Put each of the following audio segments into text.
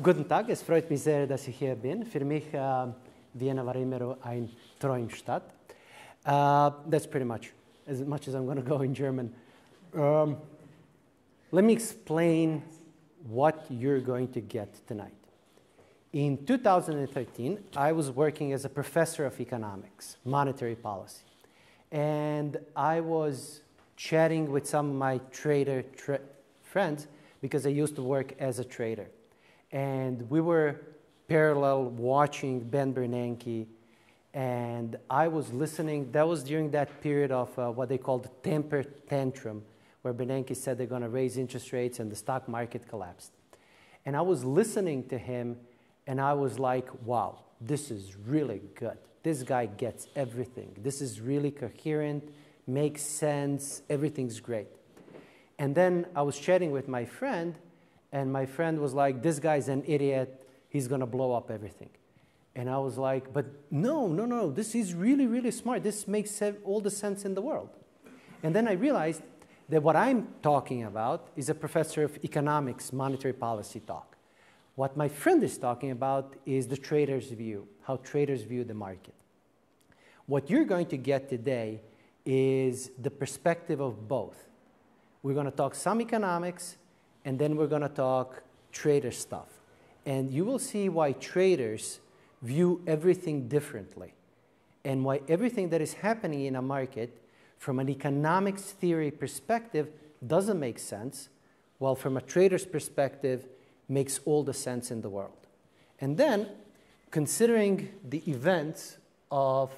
Guten Tag, es freut mich sehr, dass ich hier bin. Für mich, uh, Vienna war immer ein Traumstadt. Uh, that's pretty much as much as I'm going to go in German. Um, let me explain what you're going to get tonight. In 2013, I was working as a professor of economics, monetary policy. And I was chatting with some of my trader tra friends because I used to work as a trader. And we were parallel watching Ben Bernanke, and I was listening. That was during that period of uh, what they called taper tantrum, where Bernanke said they're going to raise interest rates and the stock market collapsed. And I was listening to him, and I was like, wow, this is really good. This guy gets everything. This is really coherent, makes sense, everything's great. And then I was chatting with my friend, and my friend was like, This guy's an idiot. He's going to blow up everything. And I was like, But no, no, no. This is really, really smart. This makes all the sense in the world. And then I realized that what I'm talking about is a professor of economics, monetary policy talk. What my friend is talking about is the trader's view, how traders view the market. What you're going to get today is the perspective of both. We're going to talk some economics, and then we're going to talk trader stuff. And you will see why traders view everything differently, and why everything that is happening in a market from an economics theory perspective doesn't make sense, while from a trader's perspective makes all the sense in the world. And then, considering the events of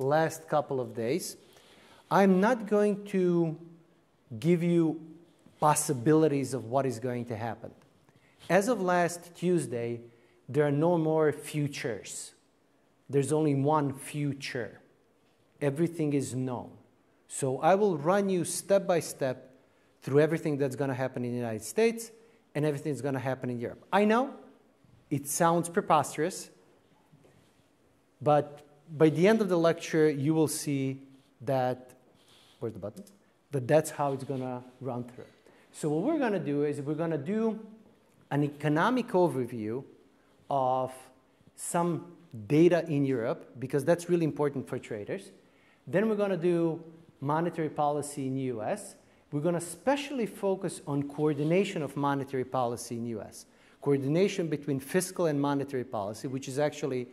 last couple of days, I'm not going to give you possibilities of what is going to happen. As of last Tuesday, there are no more futures. There's only one future. Everything is known. So I will run you step by step through everything that's going to happen in the United States and everything that's going to happen in Europe. I know it sounds preposterous, but by the end of the lecture, you will see that. Where's the button? That that's how it's going to run through. So what we're going to do is we're going to do an economic overview of some data in Europe, because that's really important for traders. Then we're going to do monetary policy in the US. We're going to especially focus on coordination of monetary policy in the US. Coordination between fiscal and monetary policy, which is actually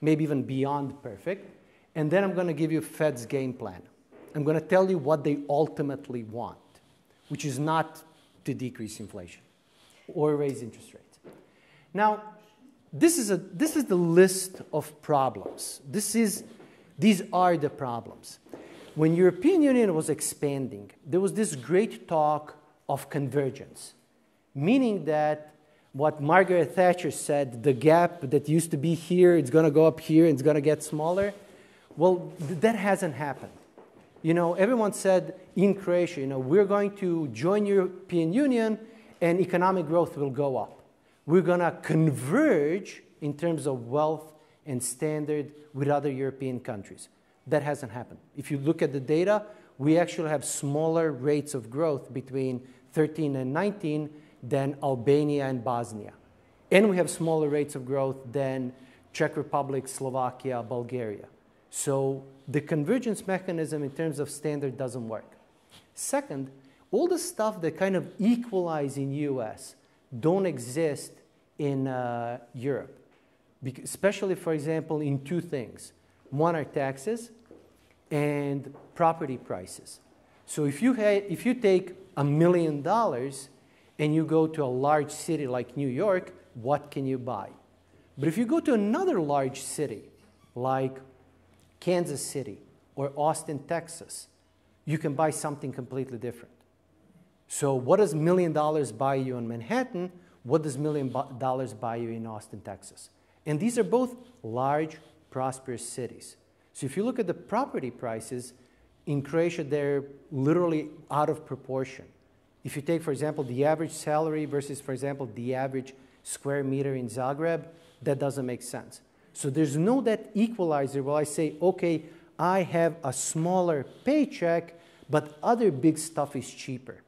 maybe even beyond perfect. And then I'm going to give you Fed's game plan. I'm going to tell you what they ultimately want, which is not to decrease inflation or raise interest rates. Now, this is, a, this is the list of problems. This is, these are the problems. When European Union was expanding, there was this great talk of convergence, meaning that what Margaret Thatcher said, the gap that used to be here, it's going to go up here, it's going to get smaller. Well, th that hasn't happened. You know, everyone said in Croatia, you know, we're going to join European Union and economic growth will go up. We're going to converge in terms of wealth and standard with other European countries. That hasn't happened. If you look at the data, we actually have smaller rates of growth between 13 and 19 than Albania and Bosnia. And we have smaller rates of growth than Czech Republic, Slovakia, Bulgaria. So the convergence mechanism in terms of standard doesn't work. Second, all the stuff that kind of equalize in US don't exist in uh, Europe, especially, for example, in two things. One are taxes and property prices. So if you, if you take a million dollars and you go to a large city like New York, what can you buy? But if you go to another large city like Kansas City or Austin, Texas, you can buy something completely different. So, what does million dollars buy you in Manhattan? What does million dollars buy you in Austin, Texas? And these are both large, prosperous cities. So, if you look at the property prices in Croatia, they're literally out of proportion. If you take, for example, the average salary versus, for example, the average square meter in Zagreb, that doesn't make sense. So there's no that equalizer where I say, okay, I have a smaller paycheck, but other big stuff is cheaper.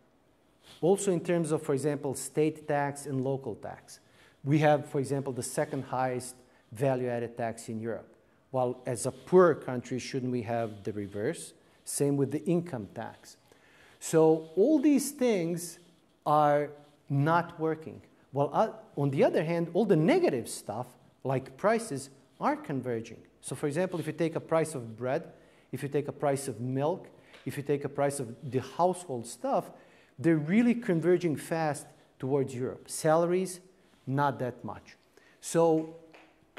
Also in terms of, for example, state tax and local tax. we have, for example, the second highest value added tax in Europe. While as a poorer country, shouldn't we have the reverse? Same with the income tax. So all these things are not working. Well, uh, on the other hand, all the negative stuff, like prices, are converging. So for example, if you take a price of bread, if you take a price of milk, if you take a price of the household stuff, they're really converging fast towards Europe. Salaries, not that much. So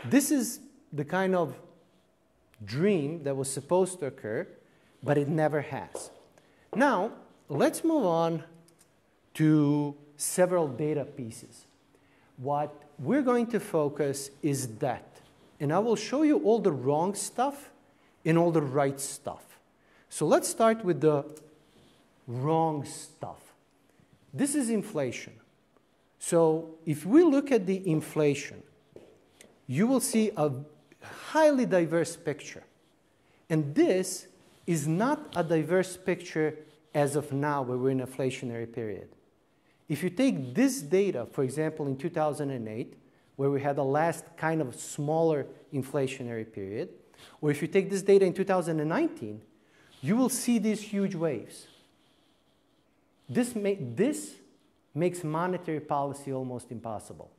this is the kind of dream that was supposed to occur, but it never has. Now, let's move on to several data pieces. What we're going to focus is debt. And I will show you all the wrong stuff and all the right stuff. So let's start with the wrong stuff. This is inflation. So if we look at the inflation, you will see a highly diverse picture. And this is not a diverse picture as of now where we're in an inflationary period. If you take this data, for example, in 2008, where we had the last kind of smaller inflationary period, or if you take this data in 2019, you will see these huge waves. This, this makes monetary policy almost impossible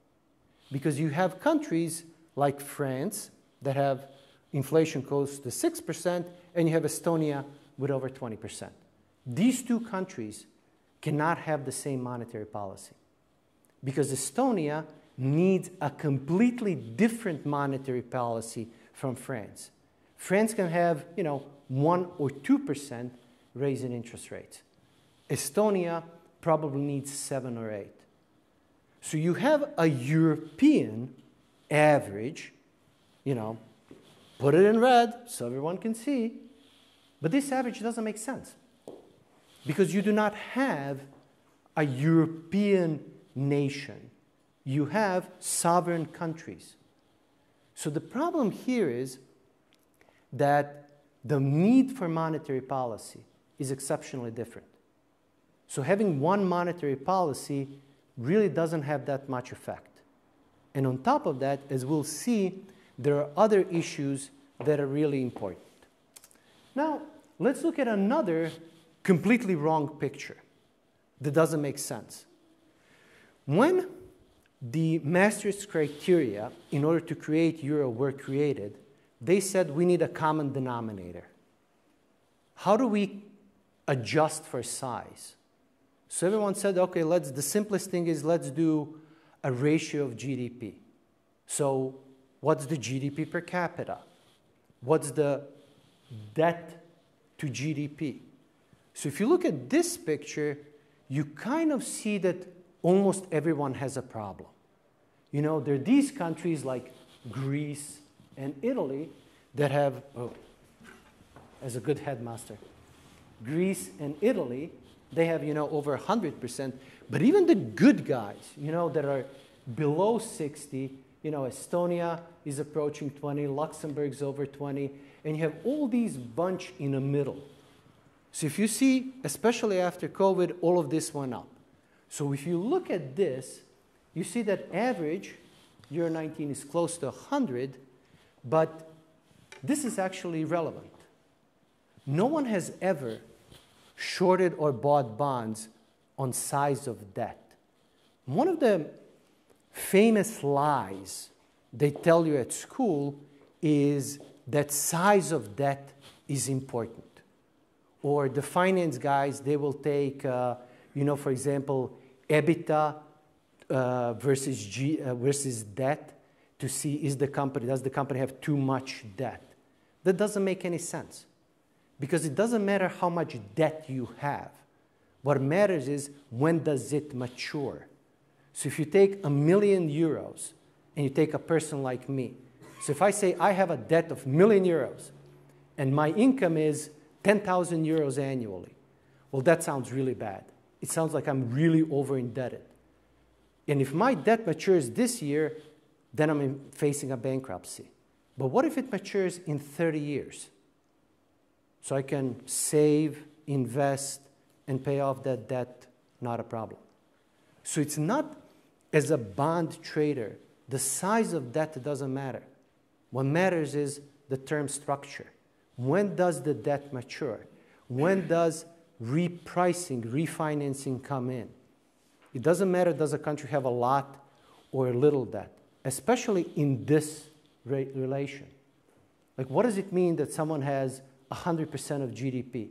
because you have countries like France that have inflation close to 6%, and you have Estonia with over 20%. These two countries cannot have the same monetary policy because Estonia needs a completely different monetary policy from France. France can have, you know, 1 or 2% raise in interest rates. Estonia probably needs 7 or 8. So you have a European average, you know, put it in red so everyone can see, but this average doesn't make sense because you do not have a European nation. You have sovereign countries. So the problem here is that the need for monetary policy is exceptionally different. So having one monetary policy really doesn't have that much effect. And on top of that, as we'll see, there are other issues that are really important. Now, let's look at another completely wrong picture that doesn't make sense. When the Maastricht criteria, in order to create euro, were created, they said we need a common denominator. How do we adjust for size? So everyone said, okay, let's, the simplest thing is let's do a ratio of GDP. So what's the GDP per capita? What's the debt to GDP? So if you look at this picture, you kind of see that almost everyone has a problem. You know, there are these countries like Greece and Italy that have, oh, as a good headmaster, Greece and Italy, they have, you know, over 100%. But even the good guys, you know, that are below 60, you know, Estonia is approaching 20, Luxembourg's over 20, and you have all these bunch in the middle. So if you see, especially after COVID, all of this went up. So if you look at this, you see that average year 19 is close to 100, but this is actually relevant. No one has ever shorted or bought bonds on size of debt. One of the famous lies they tell you at school is that size of debt is important or the finance guys, they will take, uh, you know, for example, EBITDA uh, versus, G, uh, versus debt to see is the company, does the company have too much debt? That doesn't make any sense because it doesn't matter how much debt you have. What matters is when does it mature? So if you take a million euros and you take a person like me, so if I say I have a debt of million euros and my income is 10,000 euros annually. Well, that sounds really bad. It sounds like I'm really over indebted. And if my debt matures this year, then I'm facing a bankruptcy. But what if it matures in 30 years? So I can save, invest, and pay off that debt, not a problem. So it's not as a bond trader, the size of debt doesn't matter. What matters is the term structure. When does the debt mature? When does repricing, refinancing come in? It doesn't matter does a country have a lot or a little debt, especially in this re relation. Like, what does it mean that someone has 100% of GDP?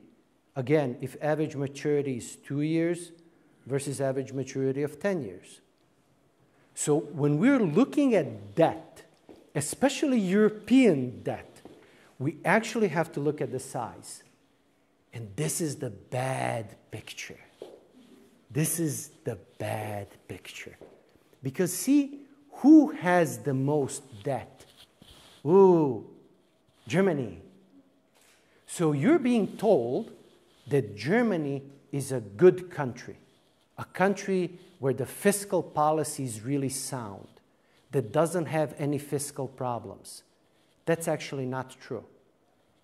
Again, if average maturity is two years versus average maturity of 10 years. So when we're looking at debt, especially European debt, we actually have to look at the size. And this is the bad picture. This is the bad picture. Because see, who has the most debt? Ooh, Germany. So you're being told that Germany is a good country, a country where the fiscal policy is really sound, that doesn't have any fiscal problems. That's actually not true.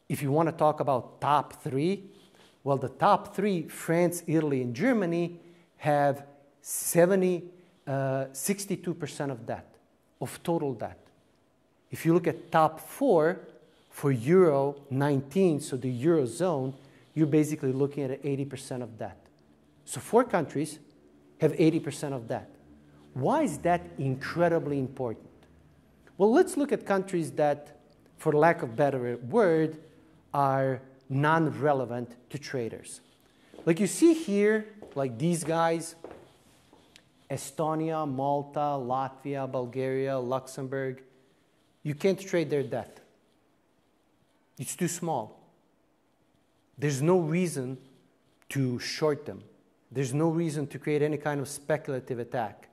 If you want to talk about top three, well, the top three, France, Italy, and Germany, have 70, uh, 62% of debt, of total debt. If you look at top four for Euro 19, so the Eurozone, you're basically looking at 80% of debt. So four countries have 80% of debt. Why is that incredibly important? Well, let's look at countries that, for lack of better word, are non-relevant to traders. Like you see here, like these guys, Estonia, Malta, Latvia, Bulgaria, Luxembourg, you can't trade their debt. It's too small. There's no reason to short them. There's no reason to create any kind of speculative attack.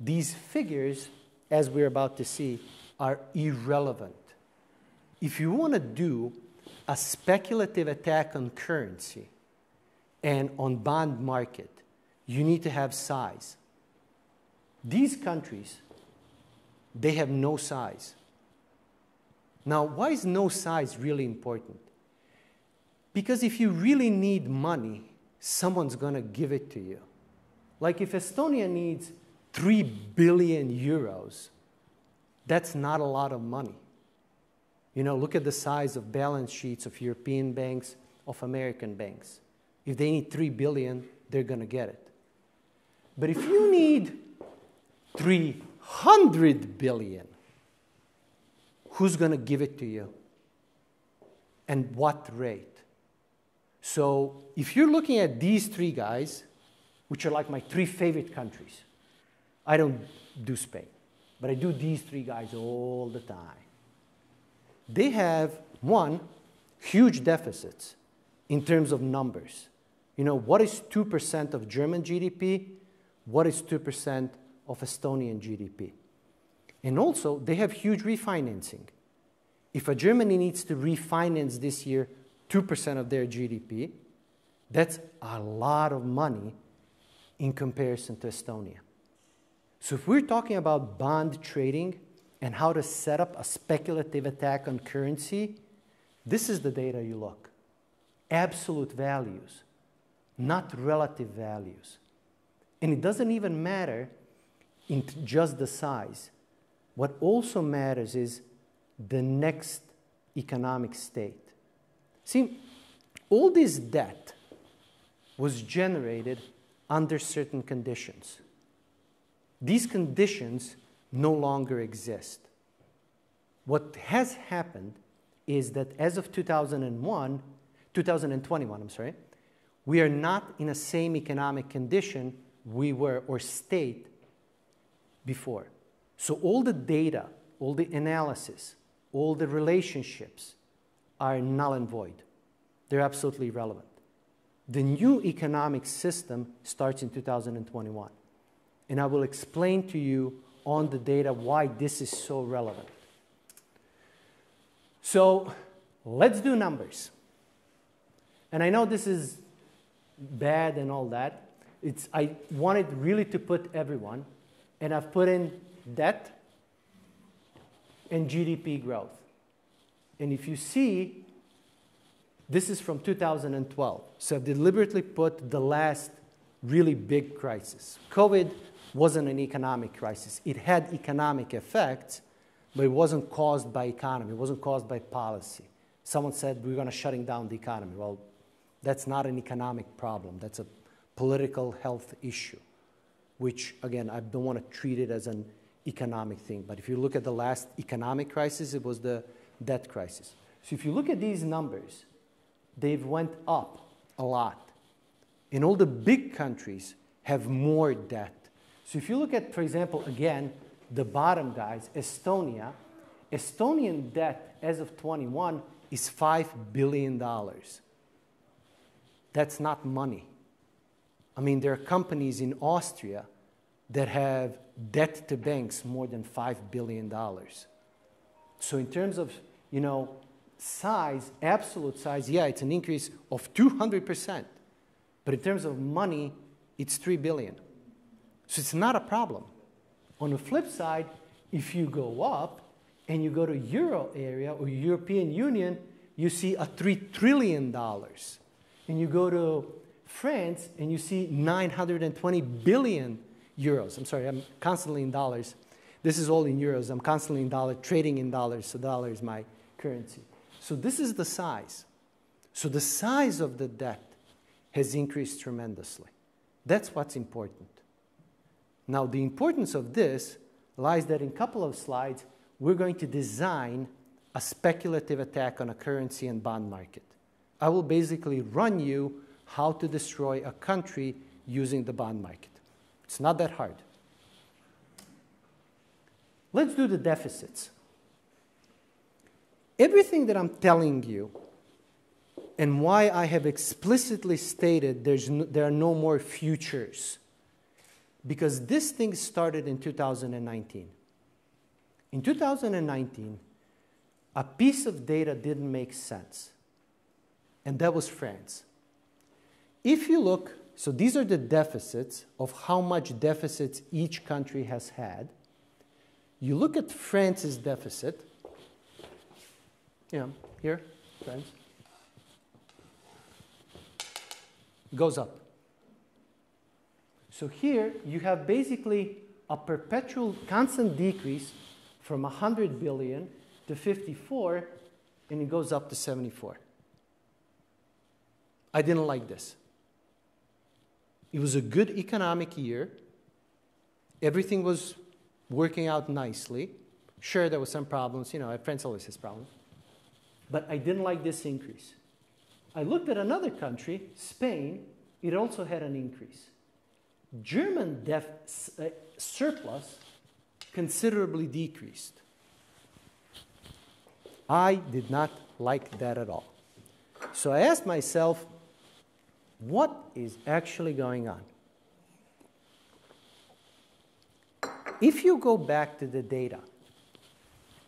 These figures, as we're about to see, are irrelevant. If you want to do a speculative attack on currency and on bond market, you need to have size. These countries, they have no size. Now, why is no size really important? Because if you really need money, someone's going to give it to you. Like if Estonia needs 3 billion euros, that's not a lot of money. You know, look at the size of balance sheets of European banks, of American banks. If they need 3 billion, they're going to get it. But if you need 300 billion, who's going to give it to you? And what rate? So if you're looking at these three guys, which are like my three favorite countries, I don't do Spain, but I do these three guys all the time. They have, one, huge deficits in terms of numbers. You know, what is 2% of German GDP? What is 2% of Estonian GDP? And also, they have huge refinancing. If a Germany needs to refinance this year 2% of their GDP, that's a lot of money in comparison to Estonia. So if we're talking about bond trading, and how to set up a speculative attack on currency, this is the data you look. Absolute values, not relative values. And it doesn't even matter in just the size. What also matters is the next economic state. See, all this debt was generated under certain conditions. These conditions no longer exist. What has happened is that as of 2001, 2021, I'm sorry, we are not in the same economic condition we were or state before. So all the data, all the analysis, all the relationships are null and void. They're absolutely irrelevant. The new economic system starts in 2021. And I will explain to you on the data why this is so relevant. So let's do numbers. And I know this is bad and all that. It's, I wanted really to put everyone, and I've put in debt and GDP growth. And if you see, this is from 2012. So I've deliberately put the last really big crisis. COVID wasn't an economic crisis. It had economic effects, but it wasn't caused by economy. It wasn't caused by policy. Someone said we're going to shutting down the economy. Well, that's not an economic problem. That's a political health issue, which again I don't want to treat it as an economic thing. But if you look at the last economic crisis, it was the debt crisis. So if you look at these numbers, they've went up a lot. And all the big countries have more debt. So if you look at, for example, again, the bottom guys, Estonia, Estonian debt as of 21 is $5 billion. That's not money. I mean, there are companies in Austria that have debt to banks more than $5 billion. So in terms of, you know, size, absolute size, yeah, it's an increase of 200%. But in terms of money, it's 3 billion. So it's not a problem. On the flip side, if you go up and you go to Euro area or European Union, you see a $3 trillion. And you go to France and you see 920 billion euros. I'm sorry, I'm constantly in dollars. This is all in euros. I'm constantly in dollar, trading in dollars, so dollar is my currency. So this is the size. So the size of the debt has increased tremendously. That's what's important. Now, the importance of this lies that in a couple of slides, we're going to design a speculative attack on a currency and bond market. I will basically run you how to destroy a country using the bond market. It's not that hard. Let's do the deficits. Everything that I'm telling you and why I have explicitly stated there's no, there are no more futures. Because this thing started in 2019. In 2019, a piece of data didn't make sense, and that was France. If you look, so these are the deficits of how much deficits each country has had. You look at France's deficit, know, here, France. goes up. So here you have basically a perpetual constant decrease from 100 billion to 54 and it goes up to 74. I didn't like this. It was a good economic year. Everything was working out nicely. Sure, there were some problems. You know, France always has problems. But I didn't like this increase. I looked at another country, Spain, it also had an increase. German debt uh, surplus considerably decreased. I did not like that at all. So I asked myself, what is actually going on? If you go back to the data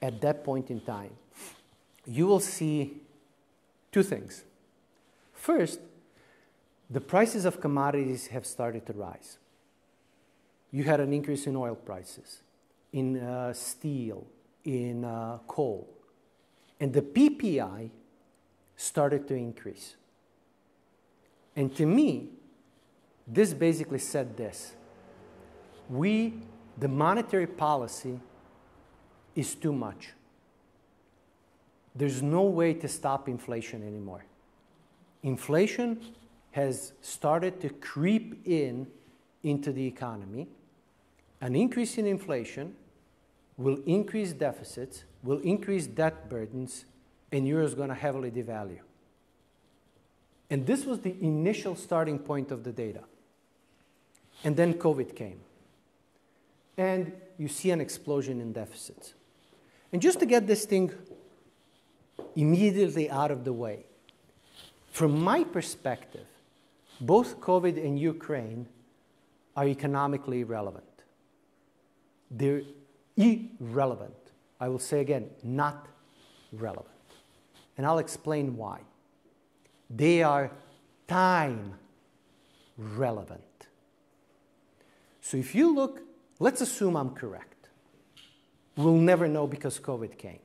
at that point in time, you will see two things. First, the prices of commodities have started to rise. You had an increase in oil prices, in uh, steel, in uh, coal. And the PPI started to increase. And to me, this basically said this we, the monetary policy, is too much. There's no way to stop inflation anymore inflation has started to creep in into the economy. An increase in inflation will increase deficits, will increase debt burdens, and euro is going to heavily devalue. And this was the initial starting point of the data. And then COVID came. And you see an explosion in deficits. And just to get this thing immediately out of the way, from my perspective, both COVID and Ukraine are economically relevant. They're irrelevant. I will say again, not relevant. And I'll explain why. They are time relevant. So if you look, let's assume I'm correct. We'll never know because COVID came.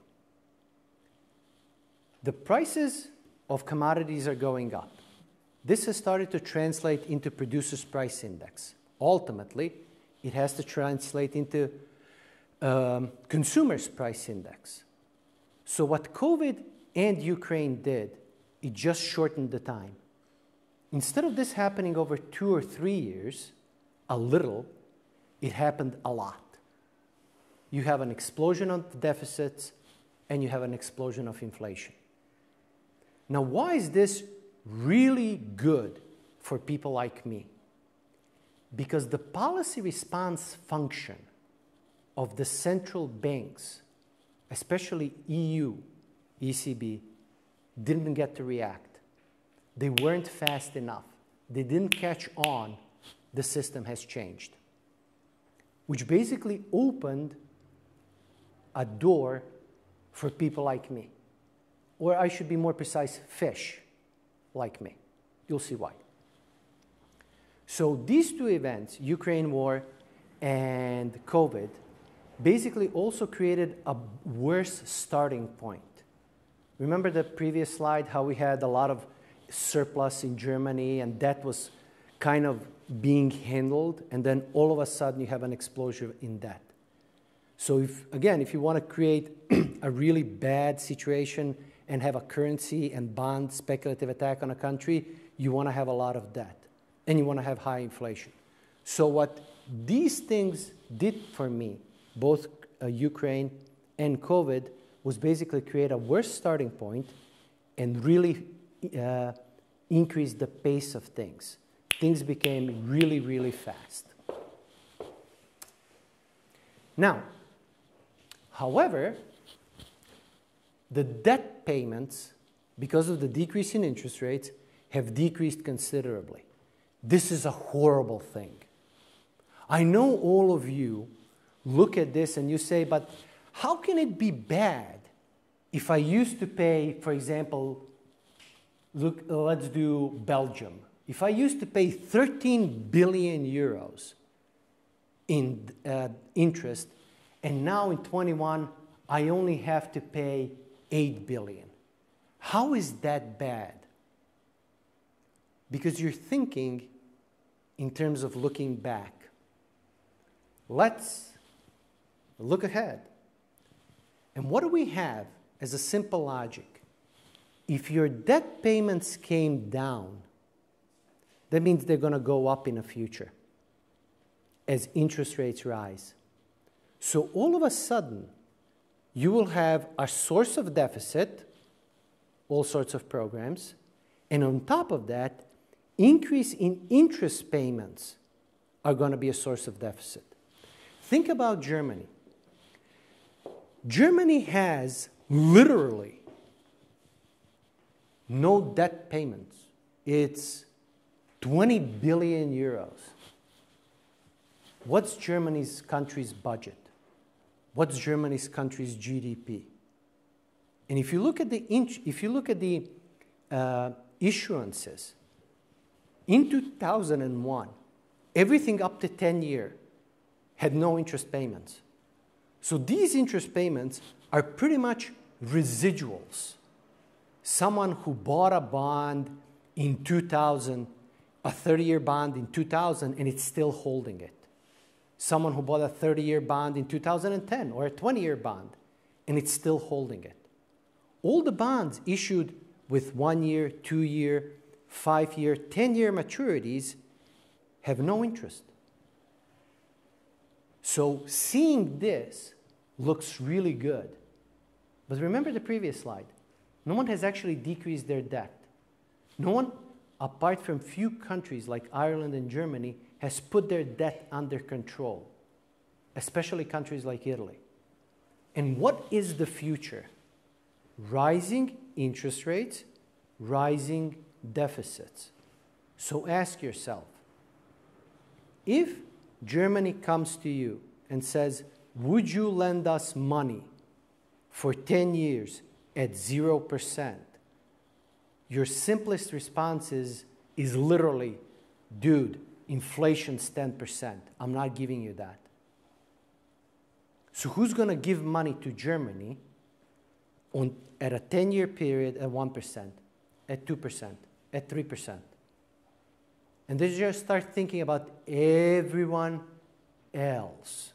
The prices of commodities are going up. This has started to translate into producer's price index. Ultimately, it has to translate into um, consumers price index. So what COVID and Ukraine did, it just shortened the time. Instead of this happening over two or three years, a little, it happened a lot. You have an explosion of deficits and you have an explosion of inflation. Now, why is this really good for people like me? Because the policy response function of the central banks, especially EU, ECB, didn't get to react. They weren't fast enough. They didn't catch on. The system has changed, which basically opened a door for people like me. Or I should be more precise, fish like me. You'll see why. So these two events, Ukraine war and COVID, basically also created a worse starting point. Remember the previous slide, how we had a lot of surplus in Germany and that was kind of being handled, and then all of a sudden you have an explosion in debt. So if, again, if you want to create a really bad situation and have a currency and bond speculative attack on a country, you want to have a lot of debt and you want to have high inflation. So what these things did for me, both uh, Ukraine and COVID, was basically create a worse starting point and really uh, increase the pace of things. Things became really, really fast. Now, However, the debt payments, because of the decrease in interest rates, have decreased considerably. This is a horrible thing. I know all of you look at this and you say, but how can it be bad if I used to pay, for example, look, let's do Belgium. If I used to pay 13 billion euros in uh, interest and now in 21, I only have to pay 8 billion. How is that bad? Because you're thinking in terms of looking back. Let's look ahead. And what do we have as a simple logic? If your debt payments came down, that means they're going to go up in the future as interest rates rise. So all of a sudden, you will have a source of deficit, all sorts of programs, and on top of that, increase in interest payments are going to be a source of deficit. Think about Germany. Germany has literally no debt payments. It's 20 billion euros. What's Germany's country's budget? What's Germany's country's GDP? And if you look at the, if you look at the uh, issuances, in 2001, everything up to 10 year had no interest payments. So these interest payments are pretty much residuals. Someone who bought a bond in 2000, a 30 year bond in 2000, and it's still holding it someone who bought a 30 year bond in 2010 or a 20 year bond and it's still holding it. All the bonds issued with one year, two year, five year, 10 year maturities have no interest. So seeing this looks really good. But remember the previous slide. No one has actually decreased their debt. No one, apart from few countries like Ireland and Germany, has put their debt under control, especially countries like Italy. And what is the future? Rising interest rates, rising deficits. So ask yourself if Germany comes to you and says, Would you lend us money for 10 years at 0%? Your simplest response is, is literally, Dude, inflation's 10%. I'm not giving you that. So who's going to give money to Germany on, at a 10-year period at 1%, at 2%, at 3%? And they just start thinking about everyone else.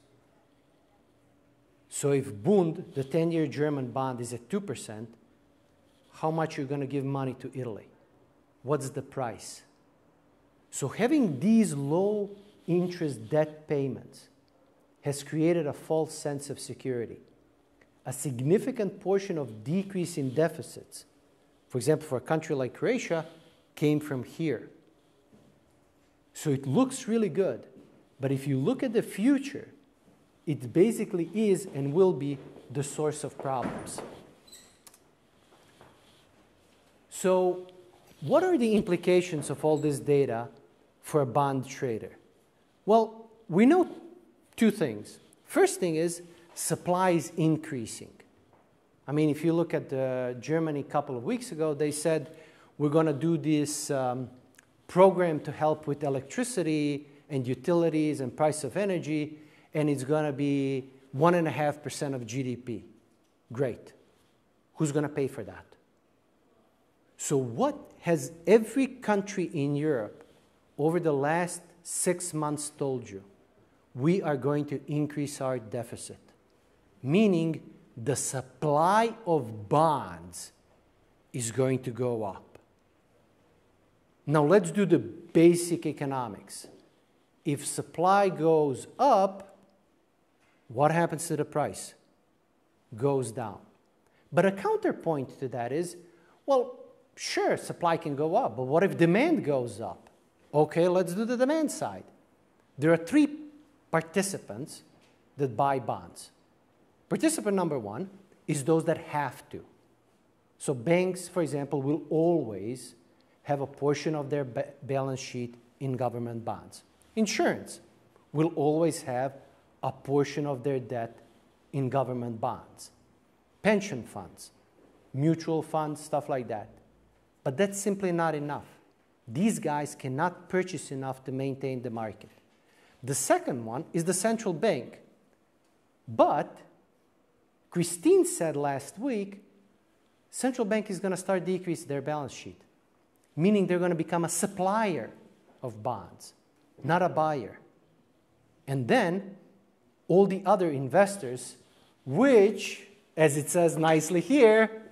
So if Bund, the 10-year German bond, is at 2%, how much you're going to give money to Italy? What's the price? So having these low interest debt payments has created a false sense of security. A significant portion of decrease in deficits, for example, for a country like Croatia, came from here. So it looks really good. But if you look at the future, it basically is and will be the source of problems. So, what are the implications of all this data for a bond trader? Well, we know two things. First thing is supply is increasing. I mean, if you look at uh, Germany a couple of weeks ago, they said we're going to do this um, program to help with electricity and utilities and price of energy, and it's going to be 1.5% of GDP. Great. Who's going to pay for that? So, what has every country in Europe over the last six months told you? We are going to increase our deficit, meaning the supply of bonds is going to go up. Now, let's do the basic economics if supply goes up, what happens to the price? Goes down. But a counterpoint to that is, well, sure, supply can go up, but what if demand goes up? Okay, let's do the demand side. There are three participants that buy bonds. Participant number one is those that have to. So banks, for example, will always have a portion of their ba balance sheet in government bonds. Insurance will always have a portion of their debt in government bonds. Pension funds, mutual funds, stuff like that. But that's simply not enough. These guys cannot purchase enough to maintain the market. The second one is the central bank. But Christine said last week, central bank is going to start decrease their balance sheet, meaning they're going to become a supplier of bonds not a buyer. And then all the other investors, which, as it says nicely here,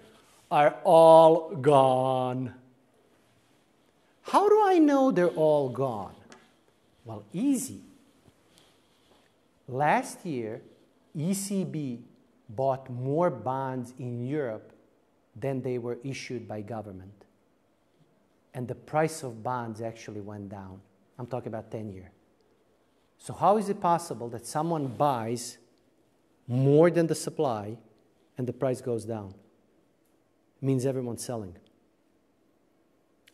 are all gone. How do I know they're all gone? Well, easy. Last year, ECB bought more bonds in Europe than they were issued by government. And the price of bonds actually went down. I'm talking about 10 year. So, how is it possible that someone buys more than the supply and the price goes down? It means everyone's selling.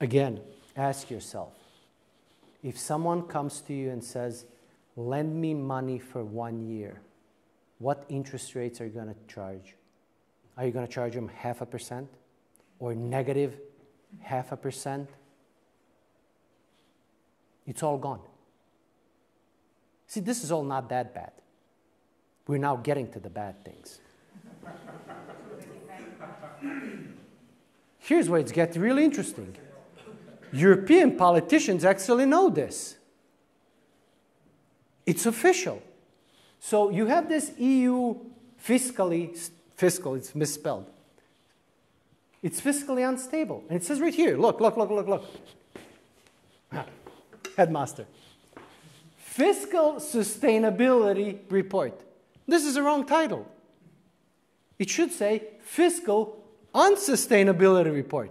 Again, ask yourself if someone comes to you and says, Lend me money for one year, what interest rates are you going to charge? Are you going to charge them half a percent or negative half a percent? It's all gone. See, this is all not that bad. We're now getting to the bad things. Here's where it's getting really interesting. European politicians actually know this. It's official. So you have this EU fiscally, fiscal, it's misspelled. It's fiscally unstable. And it says right here look, look, look, look, look headmaster. Fiscal Sustainability Report. This is the wrong title. It should say Fiscal Unsustainability Report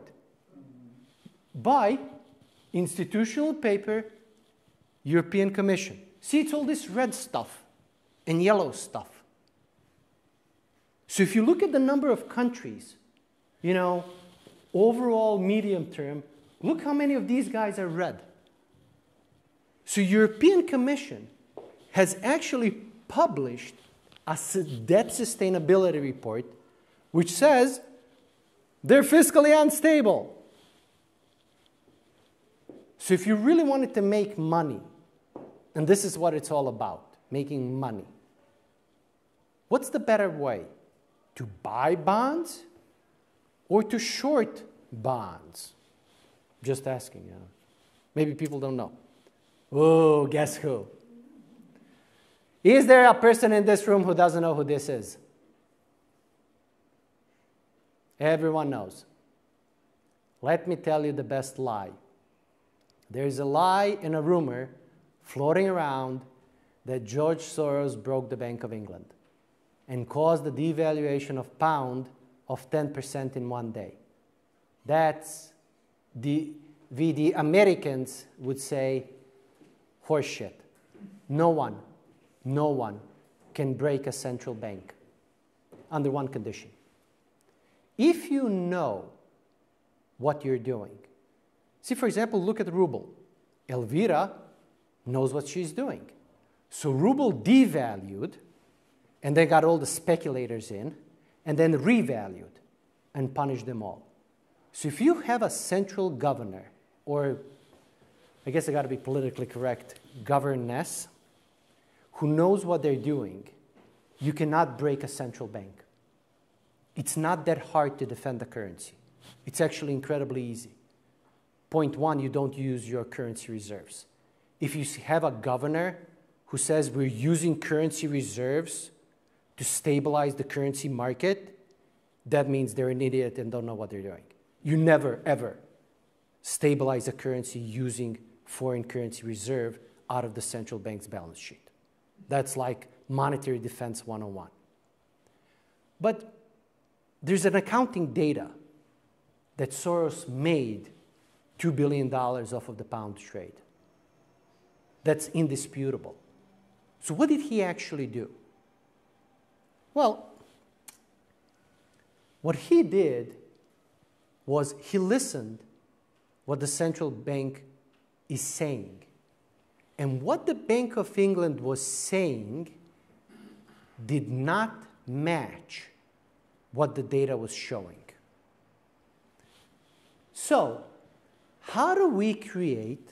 by institutional paper, European Commission. See, it's all this red stuff and yellow stuff. So if you look at the number of countries, you know, overall medium term, look how many of these guys are red. So European Commission has actually published a debt sustainability report which says they're fiscally unstable. So if you really wanted to make money, and this is what it's all about, making money, what's the better way? To buy bonds or to short bonds? Just asking, you know. Maybe people don't know. Oh, guess who? Is there a person in this room who doesn't know who this is? Everyone knows. Let me tell you the best lie. There is a lie and a rumor floating around that George Soros broke the Bank of England and caused the devaluation of pound of 10% in one day. That's the, the, the Americans would say horseshit. No one, no one can break a central bank under one condition. If you know what you're doing, see, for example, look at ruble. Elvira knows what she's doing. So ruble devalued, and they got all the speculators in, and then revalued and punished them all. So if you have a central governor, or I guess I got to be politically correct, governess, who knows what they're doing, you cannot break a central bank. It's not that hard to defend the currency. It's actually incredibly easy. Point one, you don't use your currency reserves. If you have a governor who says we're using currency reserves to stabilize the currency market, that means they're an idiot and don't know what they're doing. You never, ever stabilize a currency using foreign currency reserve out of the central bank's balance sheet. That's like monetary defense 101. But there's an accounting data that Soros made $2 billion off of the pound trade. That's indisputable. So, what did he actually do? Well, what he did was he listened what the central bank is saying. And what the Bank of England was saying did not match what the data was showing. So, how do we create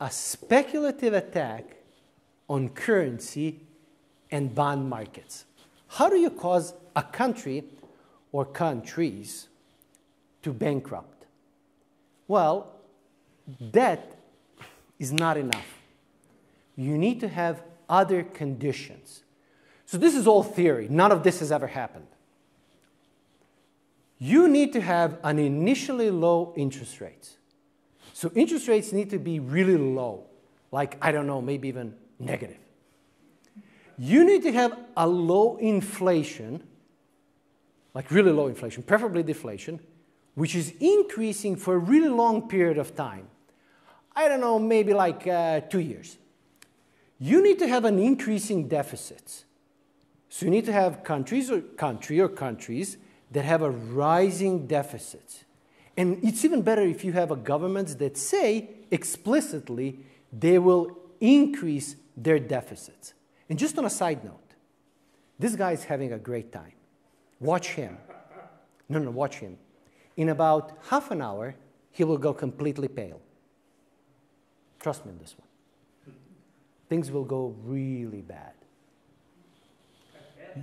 a speculative attack on currency and bond markets? How do you cause a country or countries to bankrupt? Well, debt is not enough. You need to have other conditions. So, this is all theory. None of this has ever happened. You need to have an initially low interest rate. So, interest rates need to be really low, like, I don't know, maybe even negative. You need to have a low inflation, like really low inflation, preferably deflation, which is increasing for a really long period of time. I don't know, maybe like uh, two years. You need to have an increasing deficit. So you need to have countries or country or countries that have a rising deficit. And it's even better if you have a governments that say explicitly they will increase their deficits. And just on a side note, this guy is having a great time. Watch him. No, no, watch him. In about half an hour, he will go completely pale. Trust me on this one. Things will go really bad.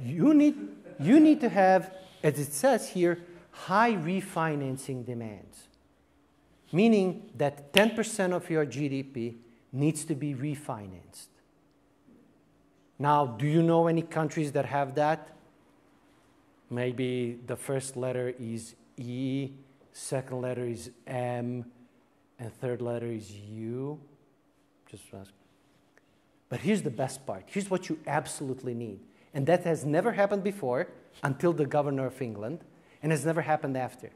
You need, you need to have, as it says here, high refinancing demands, meaning that 10% of your GDP needs to be refinanced. Now, do you know any countries that have that? Maybe the first letter is E, second letter is M, and third letter is U. Just ask. But here's the best part. Here's what you absolutely need. And that has never happened before until the governor of England, and has never happened after.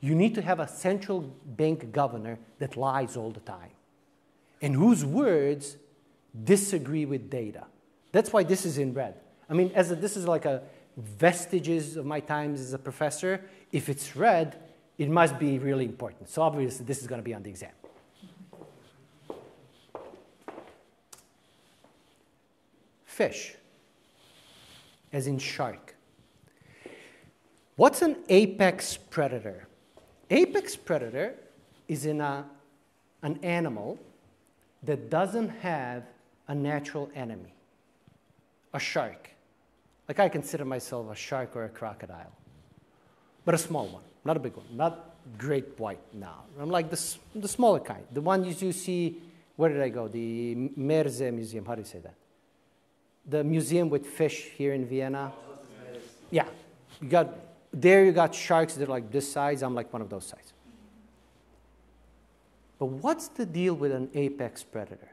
You need to have a central bank governor that lies all the time and whose words disagree with data. That's why this is in red. I mean, as a, this is like a vestiges of my times as a professor. If it's red, it must be really important. So obviously, this is going to be on the exam. Fish, as in shark. What's an apex predator? Apex predator is in a, an animal that doesn't have a natural enemy a shark. Like I consider myself a shark or a crocodile, but a small one, not a big one, not great white now. I'm like the, the smaller kind, the one you see, where did I go? The Meerze Museum, how do you say that? the museum with fish here in Vienna? Yeah. You got there you got sharks, that are like this size, I'm like one of those sizes. But what's the deal with an apex predator?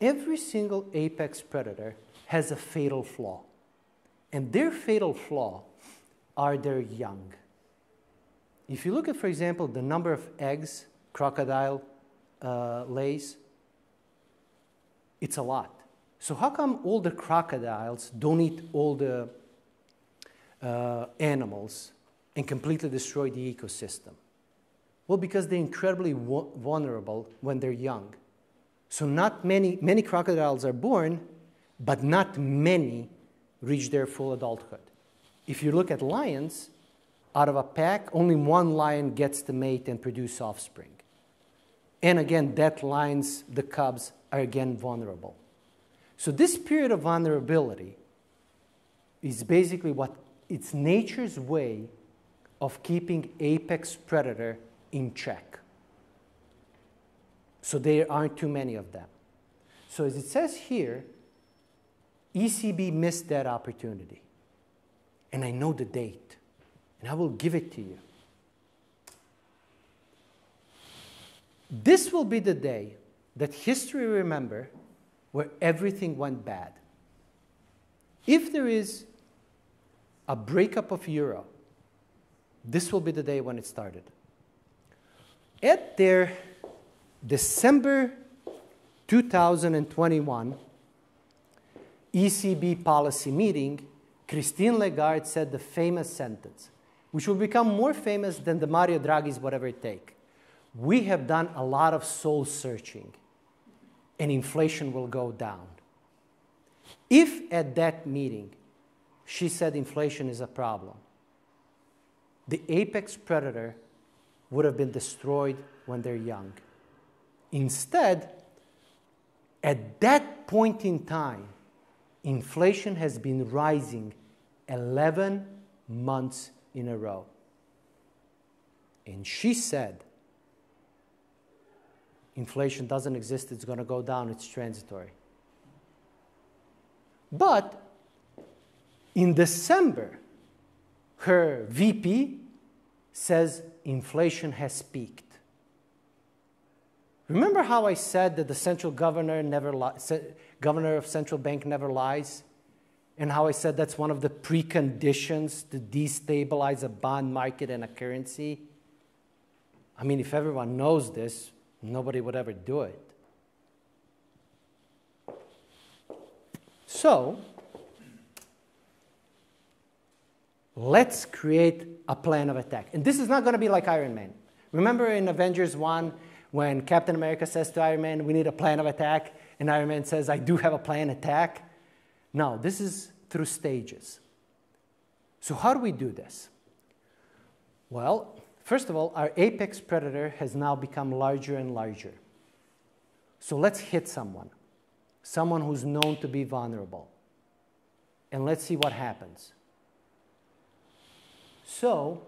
Every single apex predator has a fatal flaw. And their fatal flaw are their young. If you look at, for example, the number of eggs crocodile uh, lays, it's a lot. So how come all the crocodiles don't eat all the uh, animals and completely destroy the ecosystem? Well, because they're incredibly vulnerable when they're young. So not many, many crocodiles are born, but not many reach their full adulthood. If you look at lions, out of a pack, only one lion gets to mate and produce offspring. And again, that lions, the cubs, are again vulnerable. So this period of vulnerability is basically what it's nature's way of keeping apex predator in check. So there aren't too many of them. So as it says here, ECB missed that opportunity. And I know the date, and I will give it to you. This will be the day that history remember where everything went bad. If there is a breakup of Euro, this will be the day when it started. At their December 2021 ECB policy meeting, Christine Lagarde said the famous sentence, which will become more famous than the Mario Draghi's whatever it take. We have done a lot of soul searching, and inflation will go down. If at that meeting she said inflation is a problem, the apex predator would have been destroyed when they're young. Instead, at that point in time, inflation has been rising 11 months in a row. And she said, inflation doesn't exist, it's going to go down, it's transitory. But in December, her VP says inflation has peaked. Remember how I said that the central governor never governor of central bank never lies? And how I said that's one of the preconditions to destabilize a bond market and a currency? I mean, if everyone knows this, nobody would ever do it. So, let's create a plan of attack. And this is not going to be like Iron Man. Remember in Avengers 1 when Captain America says to Iron Man, We need a plan of attack? And Iron Man says, I do have a plan attack. No, this is through stages. So, how do we do this? Well, first of all, our apex predator has now become larger and larger. So, let's hit someone, someone who's known to be vulnerable. And let's see what happens. So,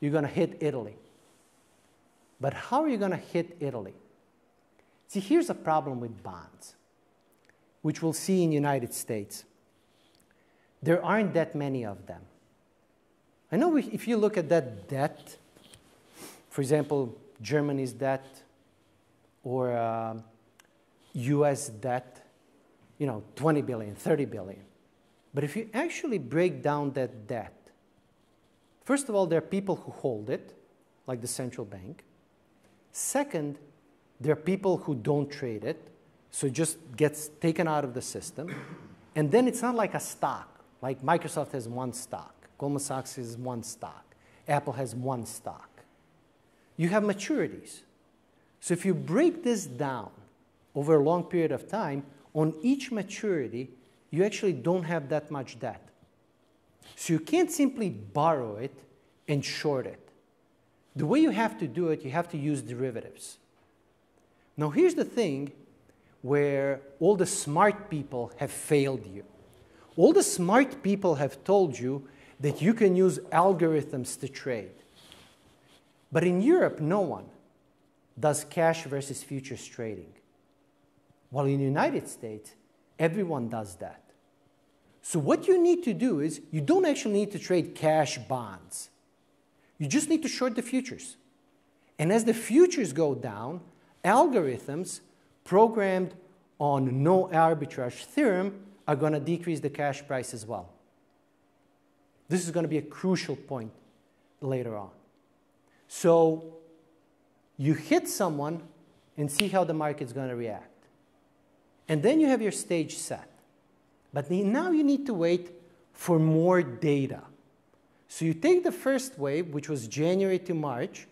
you're going to hit Italy. But how are you going to hit Italy? See, here's a problem with bonds, which we'll see in the United States. There aren't that many of them. I know if you look at that debt, for example, Germany's debt or uh, US debt, you know, 20 billion, 30 billion. But if you actually break down that debt, first of all, there are people who hold it, like the central bank. Second, there are people who don't trade it, so it just gets taken out of the system. And then it's not like a stock. Like Microsoft has one stock, Goldman Sachs has one stock, Apple has one stock. You have maturities. So if you break this down over a long period of time, on each maturity, you actually don't have that much debt. So you can't simply borrow it and short it. The way you have to do it, you have to use derivatives. Now, here's the thing where all the smart people have failed you. All the smart people have told you that you can use algorithms to trade. But in Europe, no one does cash versus futures trading. While in the United States, Everyone does that. So what you need to do is you don't actually need to trade cash bonds. You just need to short the futures. And as the futures go down, algorithms programmed on no arbitrage theorem are going to decrease the cash price as well. This is going to be a crucial point later on. So you hit someone and see how the market's going to react. And then you have your stage set. But now you need to wait for more data. So you take the first wave, which was January to March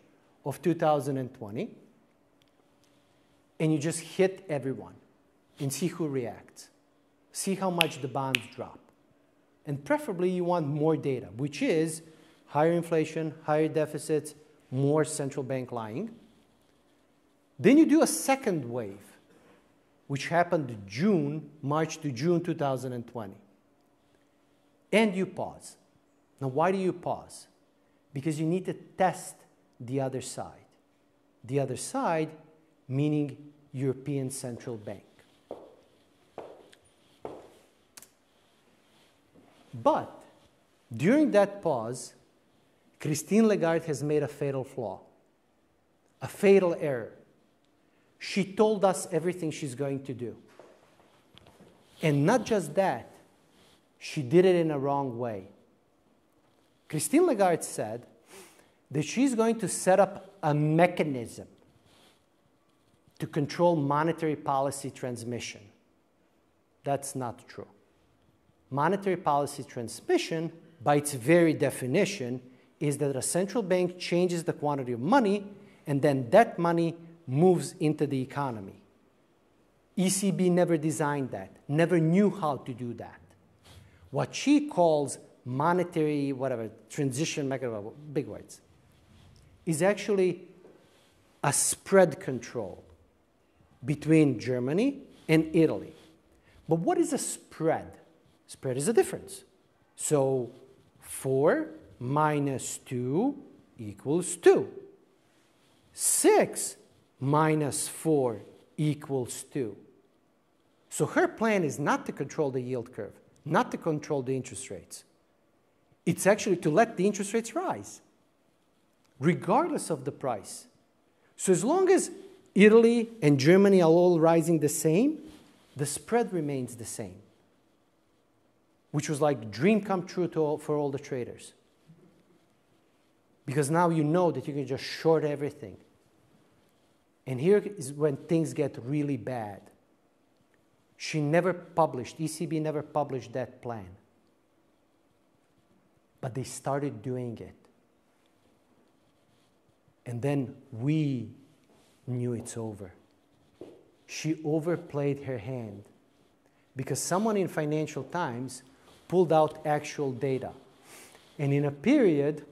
of 2020, and you just hit everyone and see who reacts. See how much the bonds drop. And preferably you want more data, which is higher inflation, higher deficits, more central bank lying. Then you do a second wave, which happened June, March to June 2020. And you pause. Now, why do you pause? Because you need to test the other side. The other side, meaning European Central Bank. But during that pause, Christine Lagarde has made a fatal flaw, a fatal error. She told us everything she's going to do. And not just that, she did it in a wrong way. Christine Lagarde said that she's going to set up a mechanism to control monetary policy transmission. That's not true. Monetary policy transmission, by its very definition, is that a central bank changes the quantity of money and then that money moves into the economy. ECB never designed that, never knew how to do that. What she calls monetary, whatever, transition mechanism, big words, is actually a spread control between Germany and Italy. But what is a spread? Spread is a difference. So 4 minus 2 equals 2. 6 minus 4 equals 2. So her plan is not to control the yield curve, not to control the interest rates. It's actually to let the interest rates rise, regardless of the price. So as long as Italy and Germany are all rising the same, the spread remains the same, which was like dream come true all, for all the traders. Because now you know that you can just short everything. And here is when things get really bad. She never published, ECB never published that plan. But they started doing it. And then we knew it's over. She overplayed her hand because someone in Financial Times pulled out actual data. And in a period,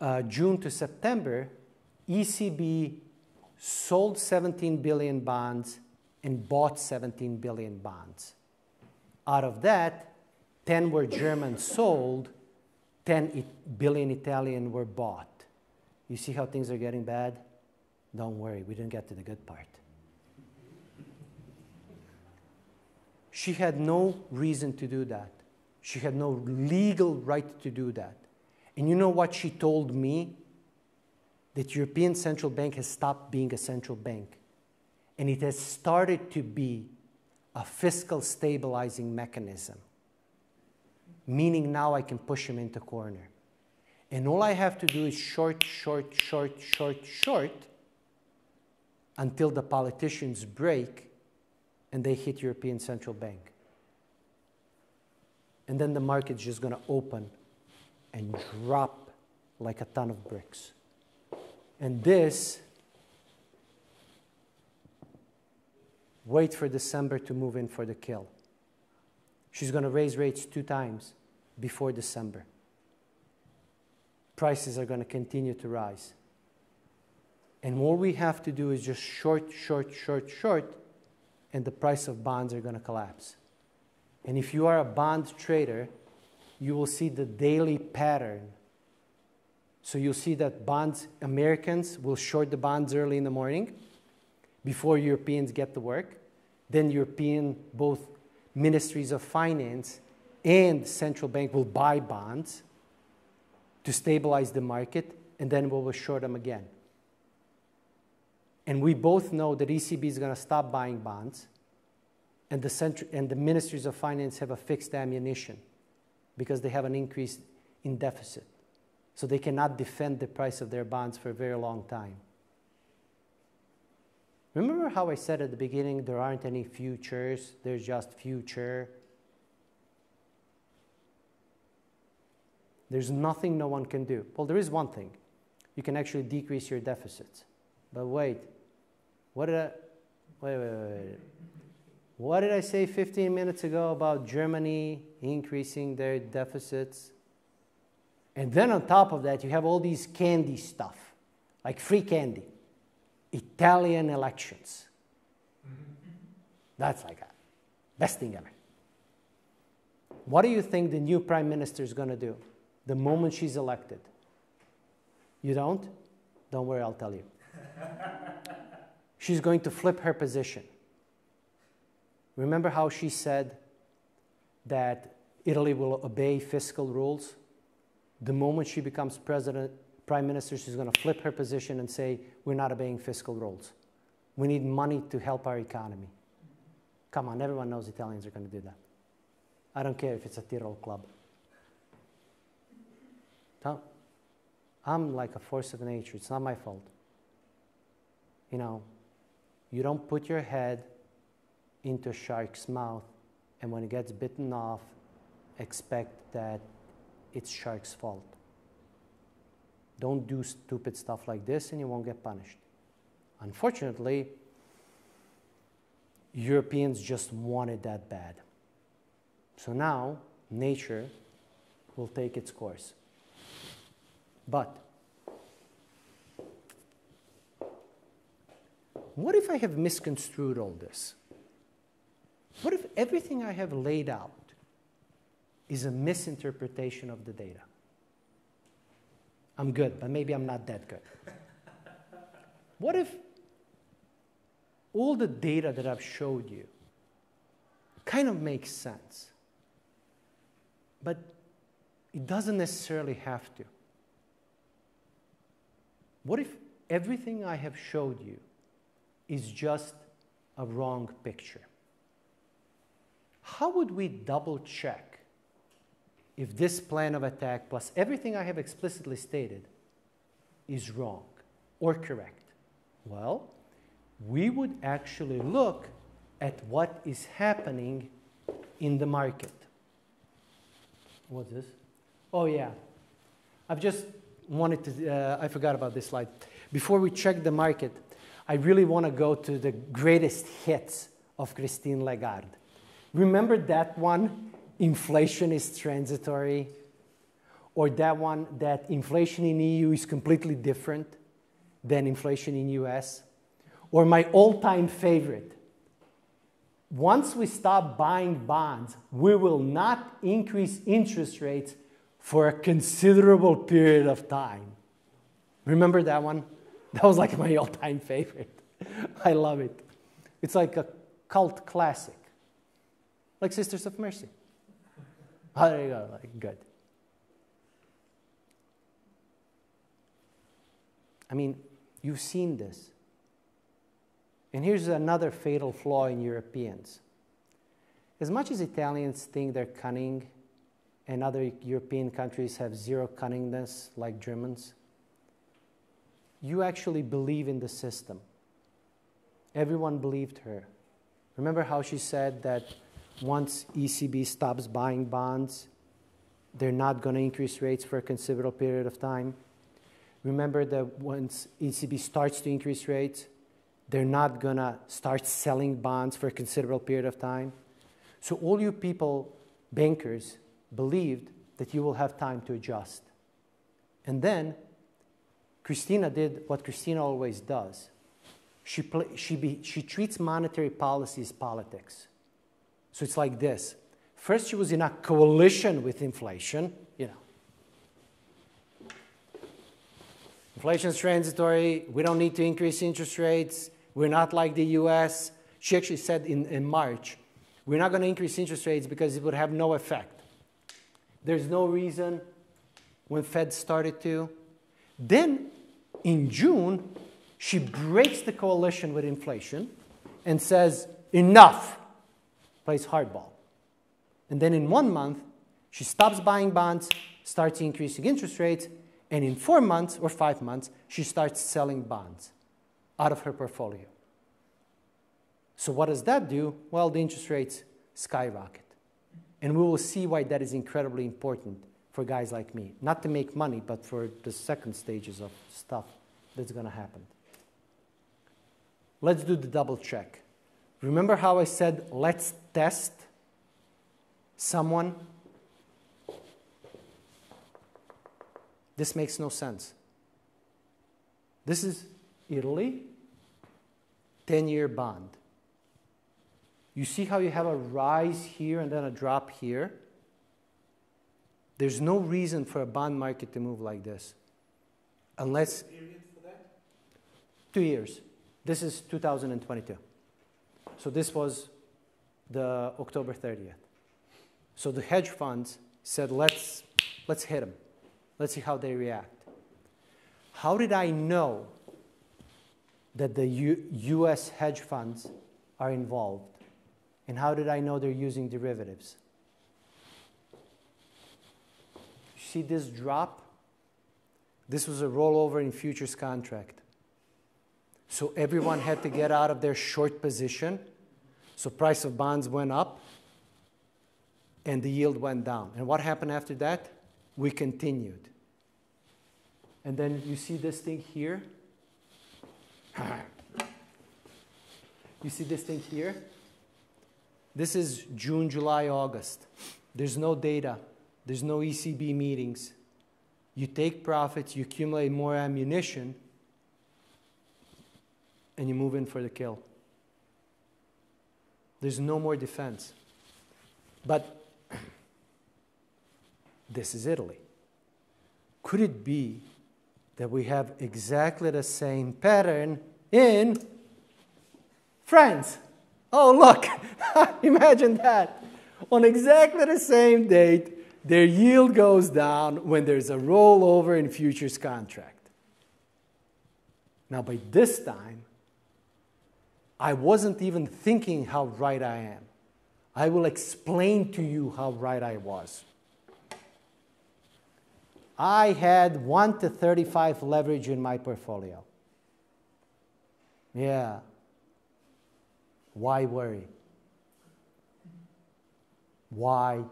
uh, June to September, ECB sold 17 billion bonds and bought 17 billion bonds. Out of that, 10 were German sold, 10 billion Italian were bought. You see how things are getting bad? Don't worry, we didn't get to the good part. She had no reason to do that. She had no legal right to do that. And you know what she told me? That European Central Bank has stopped being a central bank. And it has started to be a fiscal stabilizing mechanism. Meaning now I can push him into corner. And all I have to do is short, short, short, short, short until the politicians break and they hit European Central Bank. And then the market's just going to open and drop like a ton of bricks. And this, wait for December to move in for the kill. She's going to raise rates two times before December. Prices are going to continue to rise. And all we have to do is just short, short, short, short, and the price of bonds are going to collapse. And if you are a bond trader, you will see the daily pattern. So you'll see that bonds, Americans will short the bonds early in the morning before Europeans get to work. then European, both ministries of finance and central bank will buy bonds to stabilize the market, and then we will short them again. And we both know that ECB is going to stop buying bonds, and the, central, and the ministries of finance have a fixed ammunition because they have an increase in deficit. So they cannot defend the price of their bonds for a very long time. Remember how I said at the beginning there aren't any futures, there's just future? There's nothing no one can do. Well, there is one thing. You can actually decrease your deficits. But wait, what did I, wait, wait, wait. What did I say 15 minutes ago about Germany increasing their deficits? And then on top of that, you have all these candy stuff, like free candy. Italian elections. That's like a best thing ever. What do you think the new prime minister is going to do the moment she's elected? You don't? Don't worry, I'll tell you. she's going to flip her position. Remember how she said that Italy will obey fiscal rules? The moment she becomes president, prime minister, she's going to flip her position and say, We're not obeying fiscal rules. We need money to help our economy. Come on, everyone knows Italians are going to do that. I don't care if it's a Tyrol club. I'm like a force of nature. It's not my fault. You know, you don't put your head into a shark's mouth and when it gets bitten off, expect that it's shark's fault. Don't do stupid stuff like this and you won't get punished. Unfortunately, Europeans just wanted that bad. So now nature will take its course. But what if I have misconstrued all this? What if everything I have laid out is a misinterpretation of the data? I'm good, but maybe I'm not that good. what if all the data that I've showed you kind of makes sense, but it doesn't necessarily have to? What if everything I have showed you is just a wrong picture? How would we double check if this plan of attack plus everything I have explicitly stated is wrong or correct? Well, we would actually look at what is happening in the market. What's this? Oh, yeah. I've just wanted to, uh, I forgot about this slide. Before we check the market, I really want to go to the greatest hits of Christine Lagarde. Remember that one inflation is transitory, or that one that inflation in EU is completely different than inflation in US, or my all-time favorite. Once we stop buying bonds, we will not increase interest rates for a considerable period of time. Remember that one? That was like my all-time favorite. I love it. It's like a cult classic, like Sisters of Mercy. Go. Like, good. I mean, you've seen this. And here's another fatal flaw in Europeans. As much as Italians think they're cunning and other European countries have zero cunningness like Germans, you actually believe in the system. Everyone believed her. Remember how she said that once ECB stops buying bonds, they're not going to increase rates for a considerable period of time. Remember that once ECB starts to increase rates, they're not going to start selling bonds for a considerable period of time. So all you people, bankers, believed that you will have time to adjust. And then Christina did what Christina always does. She, she, be, she treats monetary policy as politics. So it's like this. First, she was in a coalition with inflation, you know. Inflation is transitory. We don't need to increase interest rates. We're not like the US. she actually said in, in March, we're not going to increase interest rates because it would have no effect. There's no reason when Fed started to. Then in June, she breaks the coalition with inflation and says, enough, plays hardball. And then in one month, she stops buying bonds, starts increasing interest rates, and in four months or five months, she starts selling bonds out of her portfolio. So, what does that do? Well, the interest rates skyrocket. And we will see why that is incredibly important for guys like me. Not to make money, but for the second stages of stuff that's going to happen. Let's do the double check. Remember how I said, let's test someone? This makes no sense. This is Italy, 10 year bond. You see how you have a rise here and then a drop here? There's no reason for a bond market to move like this. Unless. Two years. This is 2022. So this was the October 30th. So the hedge funds said, let's, let's hit them. Let's see how they react. How did I know that the U US hedge funds are involved? And how did I know they're using derivatives? See this drop? This was a rollover in futures contract. So everyone had to get out of their short position. So price of bonds went up and the yield went down. And what happened after that? We continued. And then you see this thing here? you see this thing here? This is June, July, August. There's no data, there's no ECB meetings. You take profits, you accumulate more ammunition, and you move in for the kill. There's no more defense. But this is Italy. Could it be that we have exactly the same pattern in France? Oh, look, imagine that. On exactly the same date, their yield goes down when there's a rollover in futures contract. Now, by this time, I wasn't even thinking how right I am. I will explain to you how right I was. I had 1 to 35 leverage in my portfolio. Yeah, why worry? Why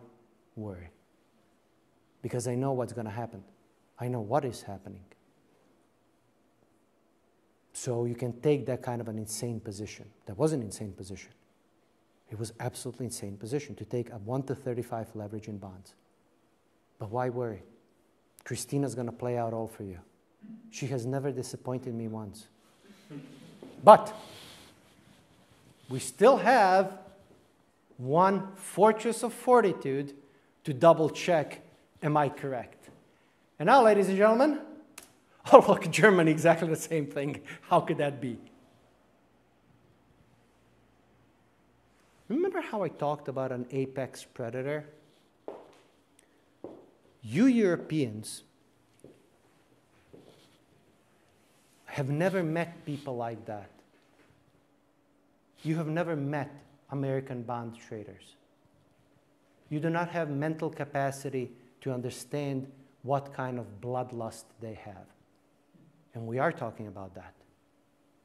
worry? Because I know what's going to happen. I know what is happening. So you can take that kind of an insane position. That was an insane position. It was absolutely insane position to take a 1 to 35 leverage in bonds. But why worry? Christina's going to play out all for you. She has never disappointed me once. But we still have one fortress of fortitude to double check am I correct? And now, ladies and gentlemen, oh, look, Germany, exactly the same thing. How could that be? Remember how I talked about an apex predator? You Europeans have never met people like that you have never met American bond traders. You do not have mental capacity to understand what kind of bloodlust they have. And we are talking about that.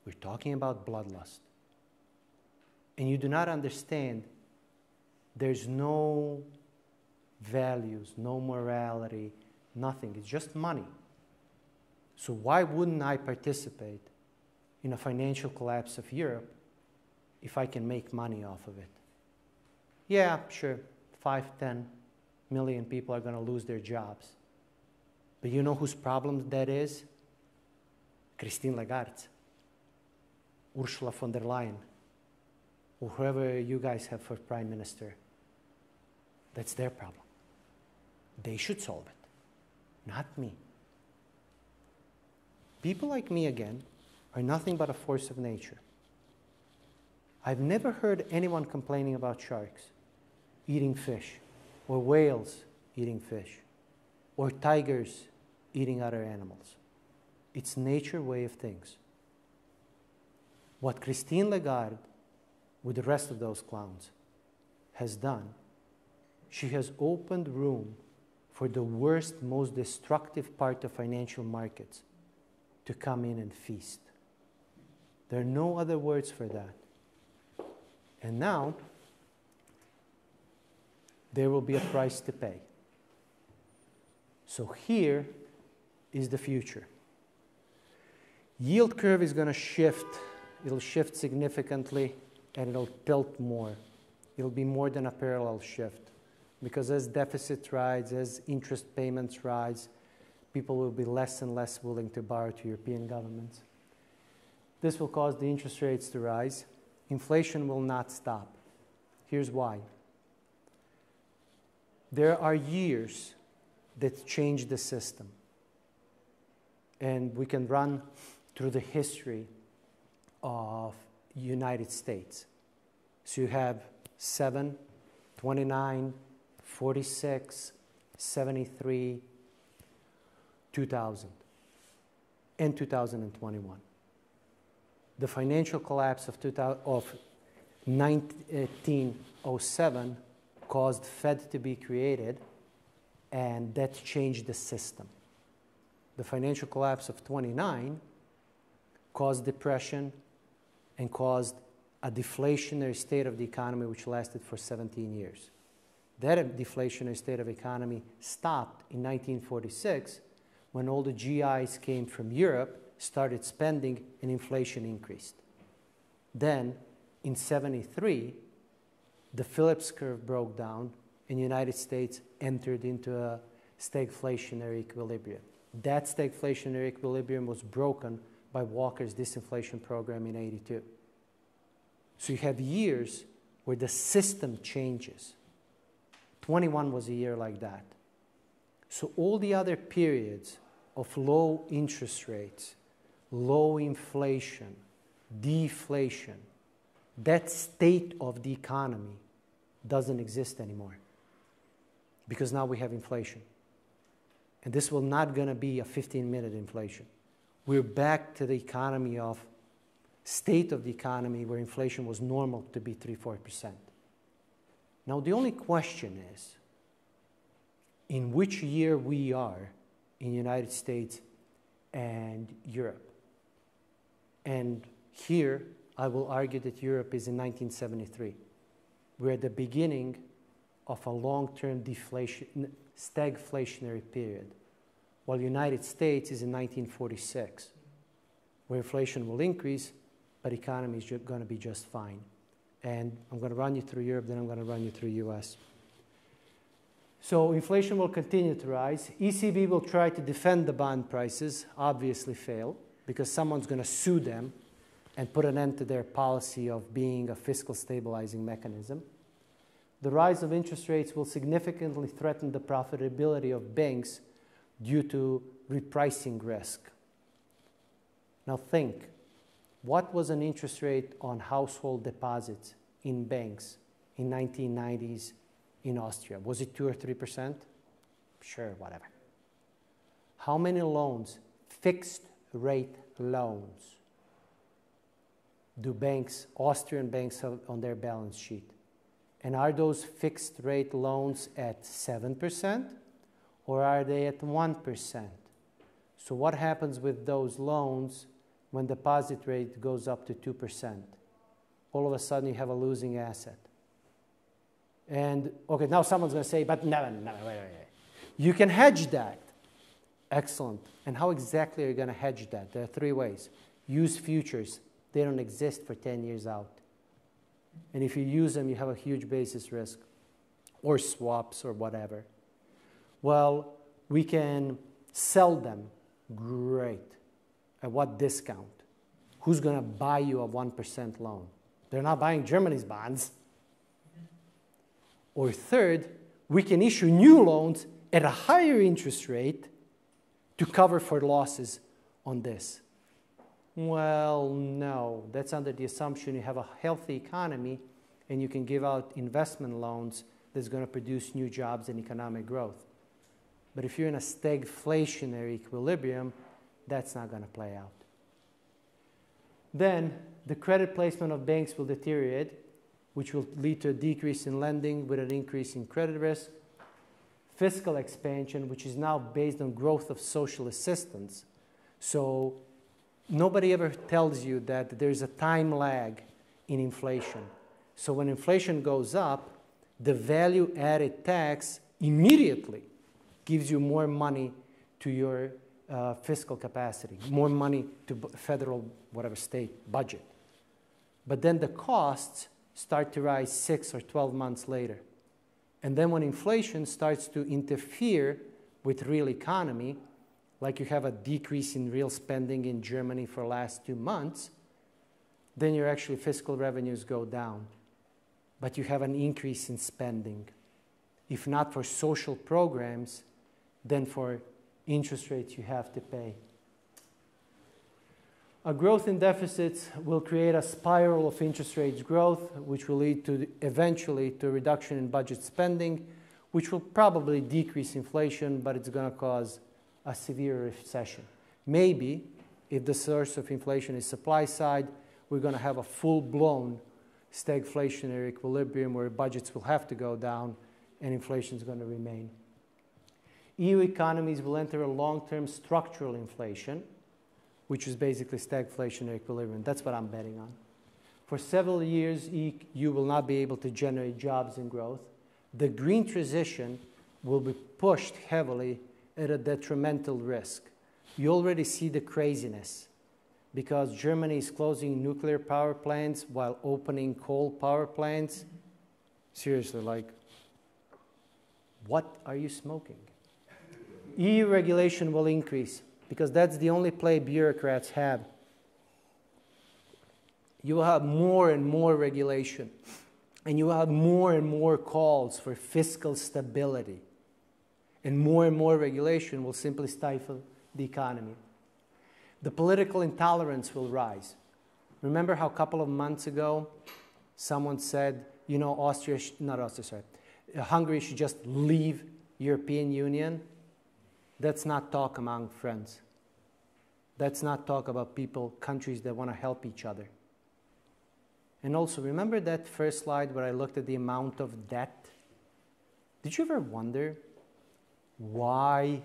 We're talking about bloodlust. And you do not understand there's no values, no morality, nothing. It's just money. So why wouldn't I participate in a financial collapse of Europe if I can make money off of it. Yeah, sure, five, ten million people are going to lose their jobs. But you know whose problem that is? Christine Lagarde, Ursula von der Leyen, or whoever you guys have for prime minister. That's their problem. They should solve it, not me. People like me, again, are nothing but a force of nature. I've never heard anyone complaining about sharks eating fish, or whales eating fish, or tigers eating other animals. It's nature way of things. What Christine Lagarde, with the rest of those clowns, has done, she has opened room for the worst, most destructive part of financial markets to come in and feast. There are no other words for that. And now, there will be a price to pay. So here is the future. Yield curve is going to shift. It'll shift significantly and it'll tilt more. It'll be more than a parallel shift because as deficit rise, as interest payments rise, people will be less and less willing to borrow to European governments. This will cause the interest rates to rise. Inflation will not stop. Here's why. There are years that change the system. And we can run through the history of United States. So you have 7, 29, 46, 73, 2000, and 2021. The financial collapse of, 2000, of 1907 caused Fed to be created, and that changed the system. The financial collapse of 29 caused depression and caused a deflationary state of the economy which lasted for 17 years. That deflationary state of economy stopped in 1946 when all the GIs came from Europe, started spending, and inflation increased. Then, in 73, the Phillips curve broke down, and the United States entered into a stagflationary equilibrium. That stagflationary equilibrium was broken by Volcker's disinflation program in 82. So you have years where the system changes. 21 was a year like that. So all the other periods of low interest rates, low inflation, deflation, that state of the economy doesn't exist anymore because now we have inflation. And this will not going to be a 15 minute inflation. We're back to the economy of state of the economy where inflation was normal to be 3 4%. Now, the only question is in which year we are in the United States and Europe. And here, I will argue that Europe is in 1973. We're at the beginning of a long-term deflation, stagflationary period, while the United States is in 1946, where inflation will increase, but economy is going to be just fine. And I'm going to run you through Europe, then I'm going to run you through US. So inflation will continue to rise. ECB will try to defend the bond prices, obviously fail, because someone's going to sue them and put an end to their policy of being a fiscal stabilizing mechanism. The rise of interest rates will significantly threaten the profitability of banks due to repricing risk. Now think, what was an interest rate on household deposits in banks in 1990s in Austria? Was it 2 or 3%? Sure, whatever. How many loans, fixed rate loans, do banks, Austrian banks have on their balance sheet? And are those fixed rate loans at 7% or are they at 1%? So what happens with those loans when deposit rate goes up to 2%? All of a sudden you have a losing asset. And okay, now someone's going to say, but no, no, wait, wait, wait. You can hedge that. Excellent. And how exactly are you going to hedge that? There are three ways. Use futures. They don't exist for 10 years out. And if you use them, you have a huge basis risk, or swaps, or whatever. Well, we can sell them. Great. At what discount? Who's going to buy you a 1% loan? They're not buying Germany's bonds. Or third, we can issue new loans at a higher interest rate to cover for losses on this. Well, no. That's under the assumption you have a healthy economy and you can give out investment loans that's going to produce new jobs and economic growth. But if you're in a stagflationary equilibrium, that's not going to play out. Then the credit placement of banks will deteriorate, which will lead to a decrease in lending with an increase in credit risk. Fiscal expansion, which is now based on growth of social assistance. So nobody ever tells you that there's a time lag in inflation. So when inflation goes up, the value added tax immediately gives you more money to your uh, fiscal capacity, more money to federal, whatever state budget. But then the costs start to rise six or 12 months later. And then when inflation starts to interfere with real economy, like you have a decrease in real spending in Germany for last two months, then your actually fiscal revenues go down. But you have an increase in spending. If not for social programs, then for interest rates you have to pay. A growth in deficits will create a spiral of interest rates growth, which will lead to eventually to a reduction in budget spending, which will probably decrease inflation, but it's going to cause a severe recession. Maybe, if the source of inflation is supply side, we're going to have a full-blown stagflationary equilibrium where budgets will have to go down and inflation is going to remain. EU economies will enter a long-term structural inflation, which is basically stagflationary equilibrium. That's what I'm betting on. For several years, EU will not be able to generate jobs and growth. The green transition will be pushed heavily at a detrimental risk. You already see the craziness because Germany is closing nuclear power plants while opening coal power plants. Seriously, like, what are you smoking? EU regulation will increase because that's the only play bureaucrats have. You will have more and more regulation, and you will have more and more calls for fiscal stability. And more and more regulation will simply stifle the economy. The political intolerance will rise. Remember how a couple of months ago someone said, you know, Austria, not Austria, sorry, Hungary should just leave European Union? That's not talk among friends. That's not talk about people, countries that want to help each other. And also, remember that first slide where I looked at the amount of debt? Did you ever wonder why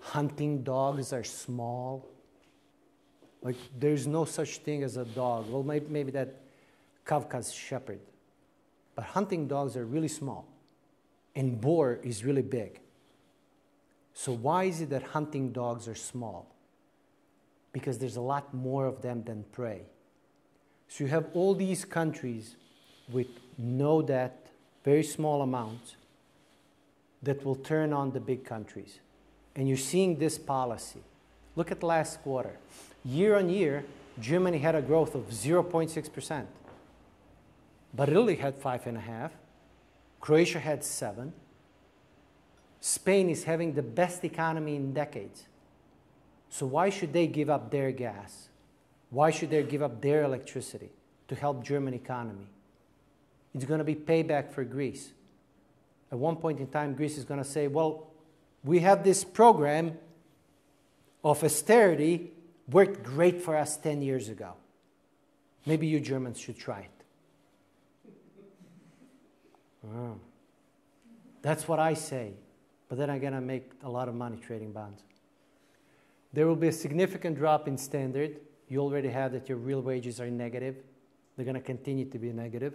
hunting dogs are small? Like, there's no such thing as a dog. Well, maybe, maybe that Kafka's shepherd. But hunting dogs are really small, and boar is really big. So, why is it that hunting dogs are small? Because there's a lot more of them than prey. So, you have all these countries with no debt, very small amounts, that will turn on the big countries. And you're seeing this policy. Look at last quarter. Year on year, Germany had a growth of 0.6%. But Italy had 5.5. Croatia had 7 Spain is having the best economy in decades. So why should they give up their gas? Why should they give up their electricity to help German economy? It's going to be payback for Greece. At one point in time, Greece is going to say, well, we have this program of austerity worked great for us 10 years ago. Maybe you Germans should try it. That's what I say but then I'm to make a lot of money trading bonds. There will be a significant drop in standard. You already have that your real wages are negative. They're going to continue to be negative.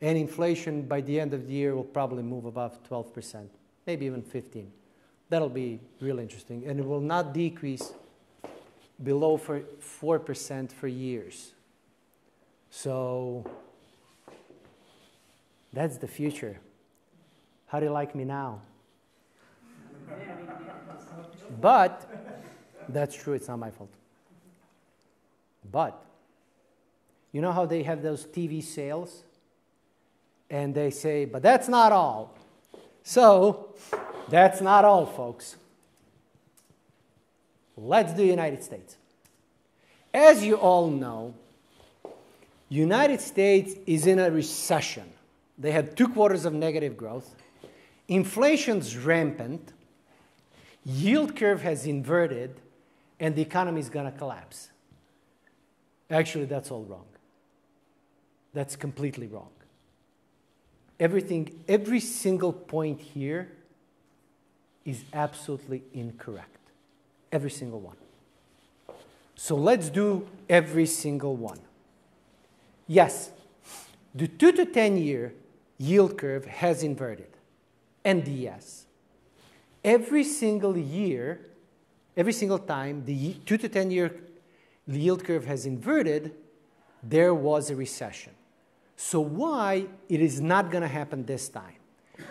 And inflation by the end of the year will probably move above 12%, maybe even 15. That'll be real interesting. And it will not decrease below for 4% for years. So that's the future. How do you like me now? But that's true, it's not my fault. But you know how they have those TV sales? And they say, but that's not all. So, that's not all, folks. Let's do United States. As you all know, United States is in a recession. They had two quarters of negative growth. Inflation's rampant. Yield curve has inverted, and the economy is going to collapse. Actually, that's all wrong. That's completely wrong. Everything, every single point here is absolutely incorrect. Every single one. So let's do every single one. Yes, the 2 to 10 year yield curve has inverted. And yes, every single year, every single time the 2 to 10 year yield curve has inverted, there was a recession. So why it is not going to happen this time?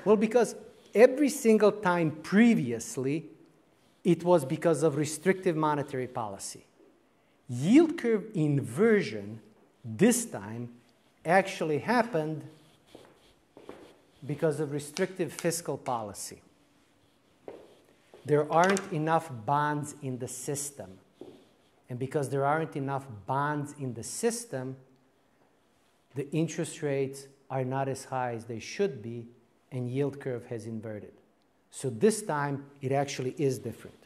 Well, because every single time previously, it was because of restrictive monetary policy. Yield curve inversion this time actually happened because of restrictive fiscal policy. There aren't enough bonds in the system. And because there aren't enough bonds in the system, the interest rates are not as high as they should be, and yield curve has inverted. So this time, it actually is different.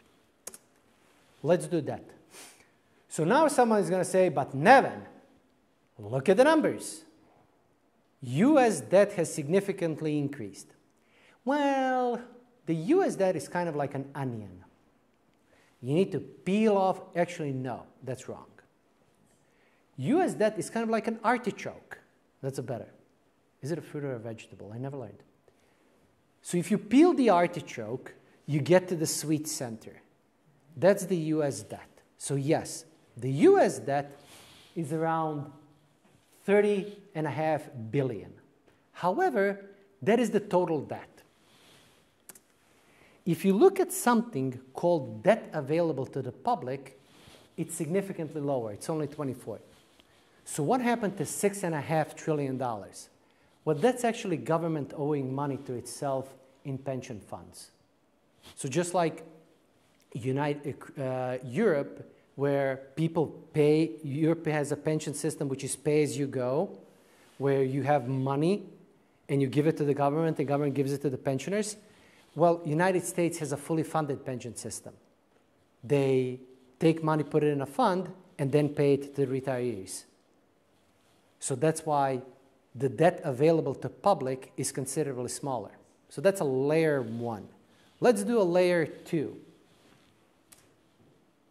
Let's do that. So now someone is going to say, but Neven, look at the numbers. US debt has significantly increased. Well, the US debt is kind of like an onion. You need to peel off, actually, no, that's wrong. US debt is kind of like an artichoke. That's a better. Is it a fruit or a vegetable? I never learned. So if you peel the artichoke, you get to the sweet center. That's the US debt. So yes, the US debt is around 30 and a half billion. However, that is the total debt. If you look at something called debt available to the public, it's significantly lower. It's only 24. So what happened to six and a half trillion dollars? Well, that's actually government owing money to itself in pension funds. So just like United, uh, Europe, where people pay, Europe has a pension system which is pay as you go, where you have money and you give it to the government, the government gives it to the pensioners. Well, United States has a fully funded pension system. They take money, put it in a fund, and then pay it to the retirees. So that's why the debt available to public is considerably smaller. So that's a layer one. Let's do a layer two.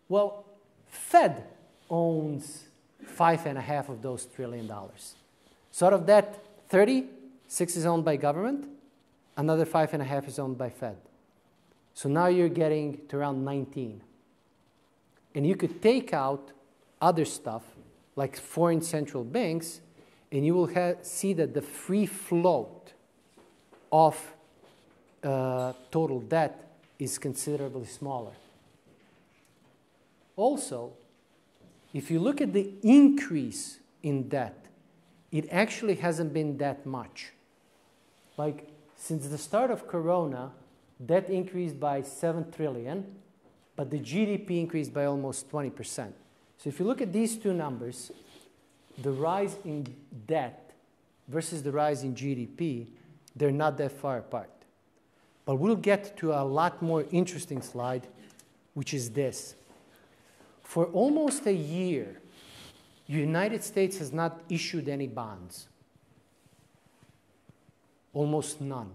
Well, Fed owns five and a half of those trillion dollars. So out of that 30, six is owned by government, another five and a half is owned by Fed. So now you're getting to around 19. And you could take out other stuff like foreign central banks, and you will see that the free float of uh, total debt is considerably smaller. Also, if you look at the increase in debt, it actually hasn't been that much. Like since the start of Corona, debt increased by 7 trillion, but the GDP increased by almost 20%. So if you look at these two numbers, the rise in debt versus the rise in GDP, they're not that far apart. But we'll get to a lot more interesting slide, which is this. For almost a year, the United States has not issued any bonds. Almost none.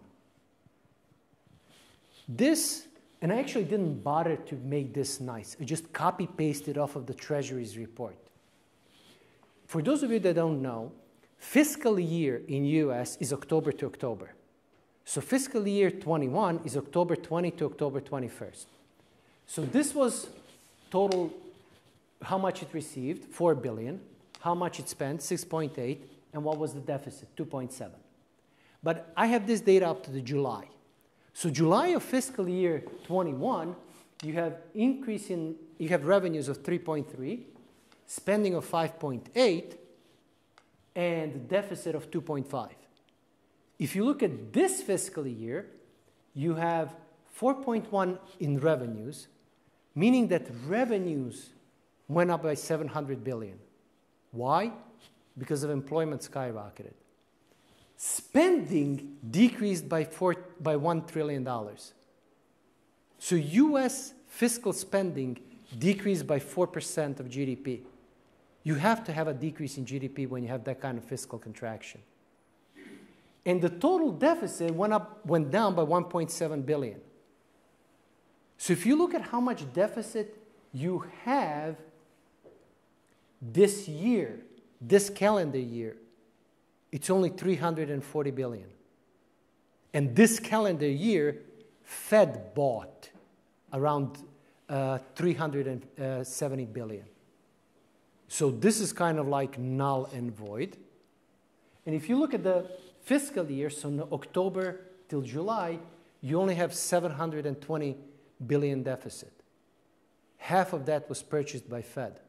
This and I actually didn't bother to make this nice. I just copy pasted off of the Treasury's report. For those of you that don't know, fiscal year in US is October to October. So fiscal year 21 is October 20 to October 21st. So this was total how much it received, 4 billion, how much it spent, 6.8, and what was the deficit, 2.7. But I have this data up to the July. So July of fiscal year 21, you have increase in, you have revenues of 3.3, spending of 5.8, and deficit of 2.5. If you look at this fiscal year, you have 4.1 in revenues, meaning that revenues went up by 700 billion. Why? Because of employment skyrocketed. Spending decreased by, four, by $1 trillion. So US fiscal spending decreased by 4% of GDP. You have to have a decrease in GDP when you have that kind of fiscal contraction. And the total deficit went, up, went down by 1.7 billion. So if you look at how much deficit you have this year, this calendar year, it's only 340 billion. And this calendar year, Fed bought around uh, 370 billion. So this is kind of like null and void. And if you look at the fiscal year, so October till July, you only have 720 billion deficit. Half of that was purchased by Fed.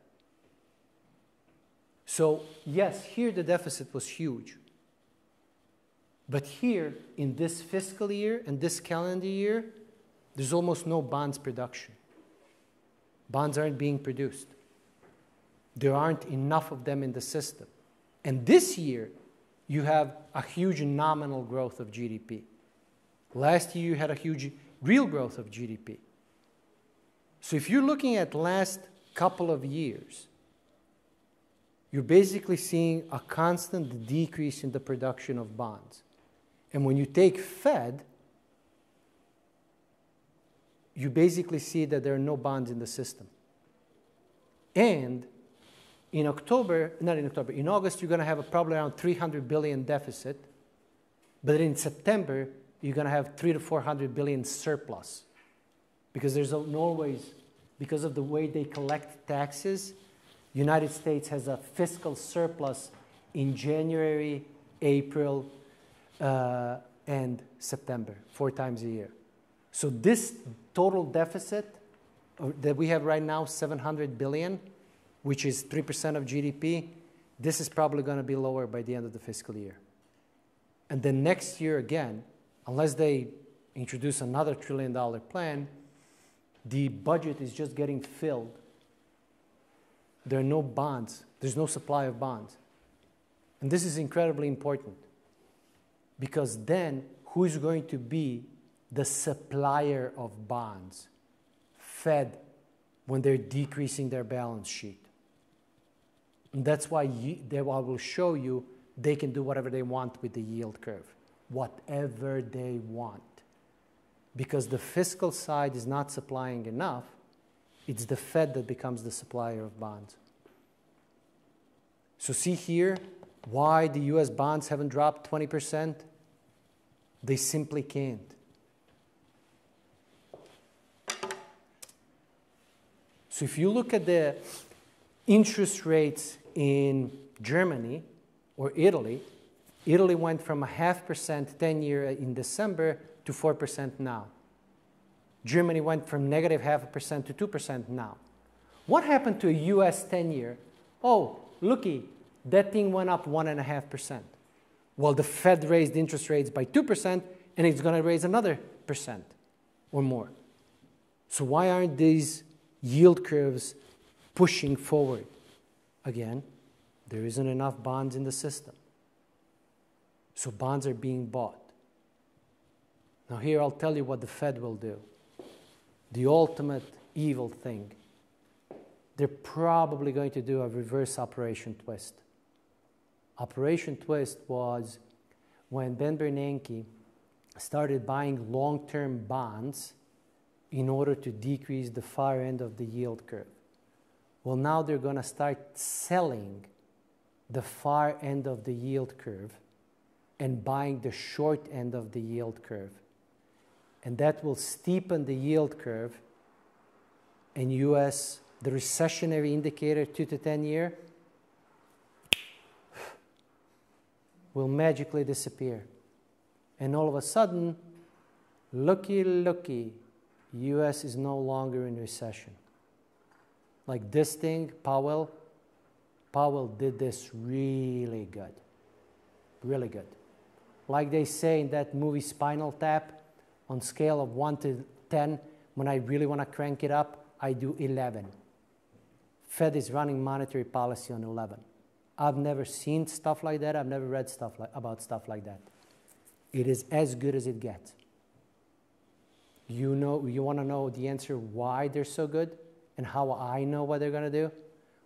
So yes, here the deficit was huge. But here, in this fiscal year and this calendar year, there's almost no bonds production. Bonds aren't being produced. There aren't enough of them in the system. And this year, you have a huge nominal growth of GDP. Last year, you had a huge real growth of GDP. So if you're looking at last couple of years, you're basically seeing a constant decrease in the production of bonds. And when you take Fed, you basically see that there are no bonds in the system. And in October, not in October, in August, you're going to have a probably around 300 billion deficit. But in September, you're going to have three to 400 billion surplus. Because there's always, because of the way they collect taxes, United States has a fiscal surplus in January, April, uh, and September, four times a year. So this total deficit uh, that we have right now, 700 billion, which is 3% of GDP, this is probably going to be lower by the end of the fiscal year. And then next year again, unless they introduce another trillion dollar plan, the budget is just getting filled. There are no bonds, there's no supply of bonds. And this is incredibly important because then who is going to be the supplier of bonds? Fed when they're decreasing their balance sheet. And that's why you, they, I will show you they can do whatever they want with the yield curve, whatever they want. Because the fiscal side is not supplying enough, it's the Fed that becomes the supplier of bonds. So, see here why the US bonds haven't dropped 20%? They simply can't. So, if you look at the interest rates in Germany or Italy, Italy went from a half percent 10 year in December to 4% now. Germany went from negative half a percent to 2% now. What happened to a US 10 year? Oh, looky, that thing went up 1.5%. Well, the Fed raised interest rates by 2%, and it's going to raise another percent or more. So, why aren't these yield curves pushing forward? Again, there isn't enough bonds in the system. So bonds are being bought. Now, here I'll tell you what the Fed will do the ultimate evil thing. They're probably going to do a reverse Operation Twist. Operation Twist was when Ben Bernanke started buying long term bonds in order to decrease the far end of the yield curve. Well, now they're going to start selling the far end of the yield curve and buying the short end of the yield curve. And that will steepen the yield curve. And US, the recessionary indicator, 2 to 10 year, will magically disappear. And all of a sudden, looky, looky, US is no longer in recession like this thing, Powell, Powell did this really good. Really good. Like they say in that movie Spinal Tap, on scale of 1 to 10, when I really want to crank it up, I do 11. Fed is running monetary policy on 11. I've never seen stuff like that. I've never read stuff like, about stuff like that. It is as good as it gets. You know, you want to know the answer why they're so good and how I know what they're going to do?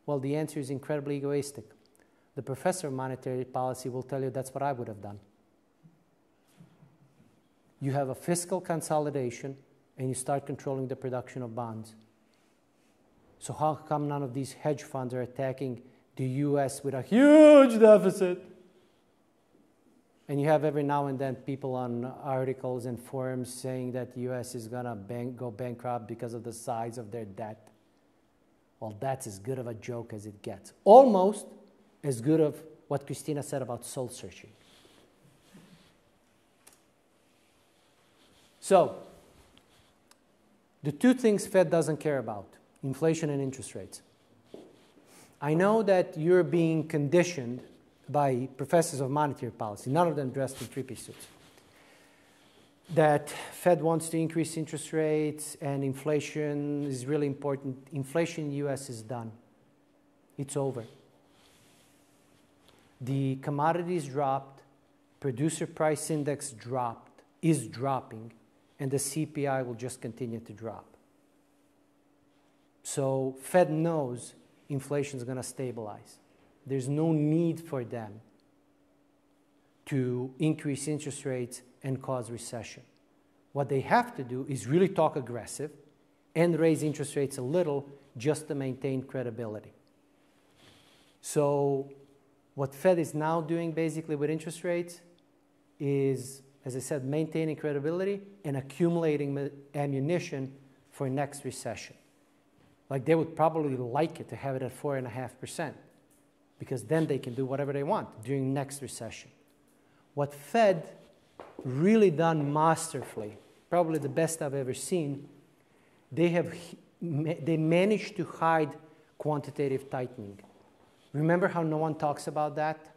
Well, the answer is incredibly egoistic. The professor of monetary policy will tell you that's what I would have done. You have a fiscal consolidation and you start controlling the production of bonds. So, how come none of these hedge funds are attacking the US with a huge deficit? And you have every now and then people on articles and forums saying that the US is going to bank, go bankrupt because of the size of their debt. Well, that's as good of a joke as it gets. Almost as good of what Christina said about soul searching. So, the two things Fed doesn't care about inflation and interest rates. I know that you're being conditioned by professors of monetary policy, none of them dressed in three-piece suits, that Fed wants to increase interest rates and inflation is really important. Inflation in the US is done. It's over. The commodities dropped, producer price index dropped, is dropping, and the CPI will just continue to drop. So Fed knows inflation is going to stabilize. There's no need for them to increase interest rates and cause recession. What they have to do is really talk aggressive and raise interest rates a little just to maintain credibility. So what Fed is now doing basically with interest rates is, as I said, maintaining credibility and accumulating ammunition for next recession. Like they would probably like it to have it at 4.5% because then they can do whatever they want during next recession. What Fed really done masterfully, probably the best I've ever seen, they have they managed to hide quantitative tightening. Remember how no one talks about that?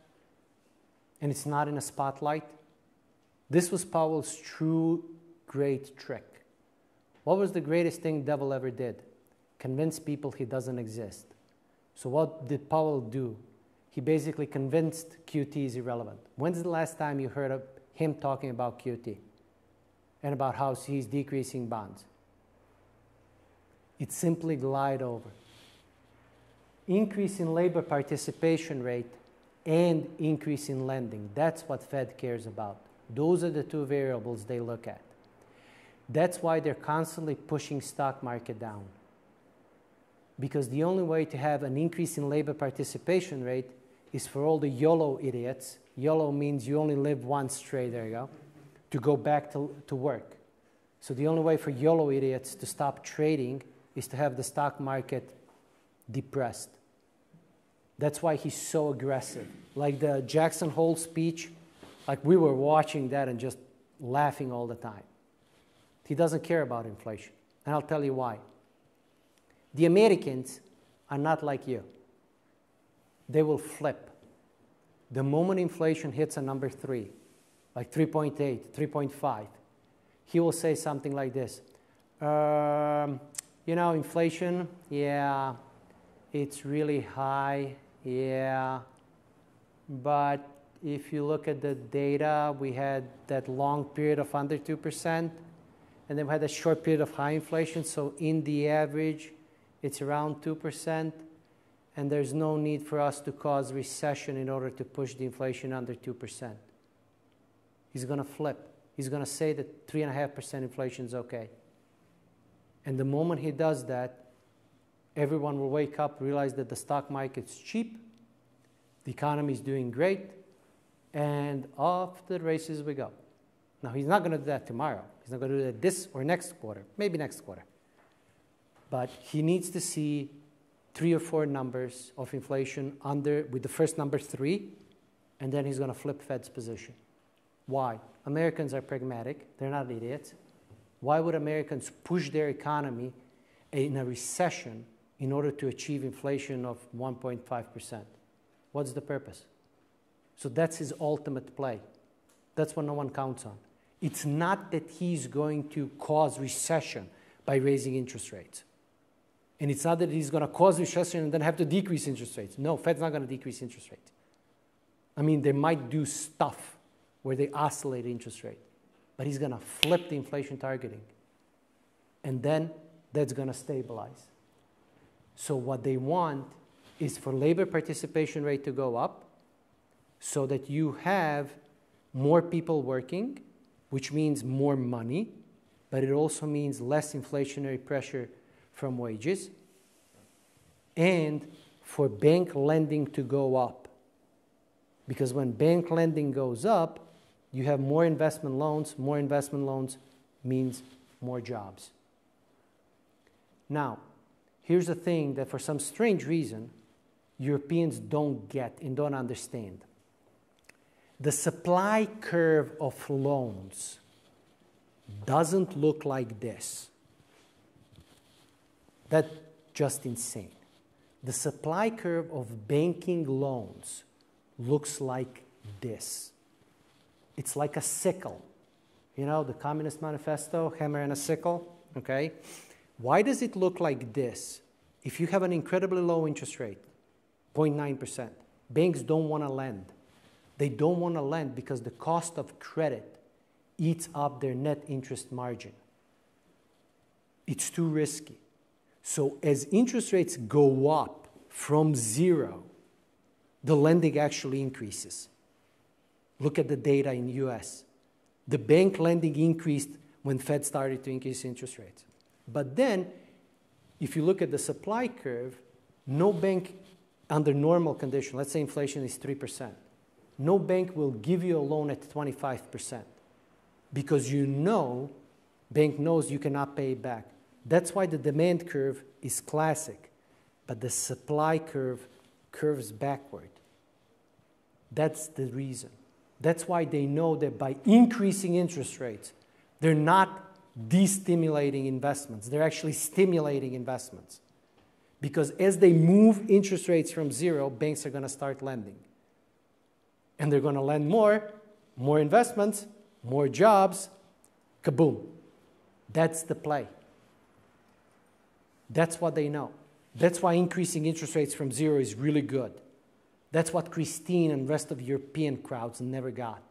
And it's not in a spotlight? This was Powell's true great trick. What was the greatest thing Devil ever did? convince people he doesn't exist. So what did Powell do? He basically convinced QT is irrelevant. When's the last time you heard of him talking about QT and about how he's decreasing bonds? It simply glide over. Increase in labor participation rate and increase in lending. That's what Fed cares about. Those are the two variables they look at. That's why they're constantly pushing stock market down because the only way to have an increase in labor participation rate is for all the YOLO idiots. YOLO means you only live once straight, there you go, to go back to, to work. So the only way for YOLO idiots to stop trading is to have the stock market depressed. That's why he's so aggressive. Like the Jackson Hole speech, like we were watching that and just laughing all the time. He doesn't care about inflation. And I'll tell you why. The Americans are not like you. They will flip. The moment inflation hits a number three, like 3.8, 3.5, he will say something like this um, You know, inflation, yeah, it's really high, yeah. But if you look at the data, we had that long period of under 2%, and then we had a short period of high inflation. So, in the average, it's around 2%, and there's no need for us to cause recession in order to push the inflation under 2%. He's going to flip. He's going to say that 3.5% inflation is okay. And the moment he does that, everyone will wake up, realize that the stock market's cheap, the economy is doing great, and off the races we go. Now, he's not going to do that tomorrow. He's not going to do that this or next quarter, maybe next quarter. But he needs to see three or four numbers of inflation under with the first number three, and then he's going to flip Fed's position. Why? Americans are pragmatic, they're not idiots. Why would Americans push their economy in a recession in order to achieve inflation of 1.5%? What's the purpose? So that's his ultimate play. That's what no one counts on. It's not that he's going to cause recession by raising interest rates. And it's not that he's going to cause recession and then have to decrease interest rates. No, Fed's not going to decrease interest rates. I mean, they might do stuff where they oscillate interest rate, but he's going to flip the inflation targeting. And then that's going to stabilize. So what they want is for labor participation rate to go up so that you have more people working, which means more money, but it also means less inflationary pressure from wages, and for bank lending to go up. Because when bank lending goes up, you have more investment loans. More investment loans means more jobs. Now, here's the thing that for some strange reason, Europeans don't get and don't understand. The supply curve of loans doesn't look like this. That's just insane. The supply curve of banking loans looks like this. It's like a sickle. You know, the Communist Manifesto, hammer and a sickle, okay? Why does it look like this? If you have an incredibly low interest rate, 0.9%, banks don't want to lend. They don't want to lend because the cost of credit eats up their net interest margin. It's too risky. So as interest rates go up from zero, the lending actually increases. Look at the data in US. The bank lending increased when Fed started to increase interest rates. But then, if you look at the supply curve, no bank under normal condition, let's say inflation is 3%, no bank will give you a loan at 25% because you know, bank knows you cannot pay it back. That's why the demand curve is classic, but the supply curve curves backward. That's the reason. That's why they know that by increasing interest rates, they're not destimulating investments, they're actually stimulating investments. Because as they move interest rates from zero, banks are going to start lending. And they're going to lend more, more investments, more jobs, kaboom. That's the play. That's what they know. That's why increasing interest rates from zero is really good. That's what Christine and rest of European crowds never got.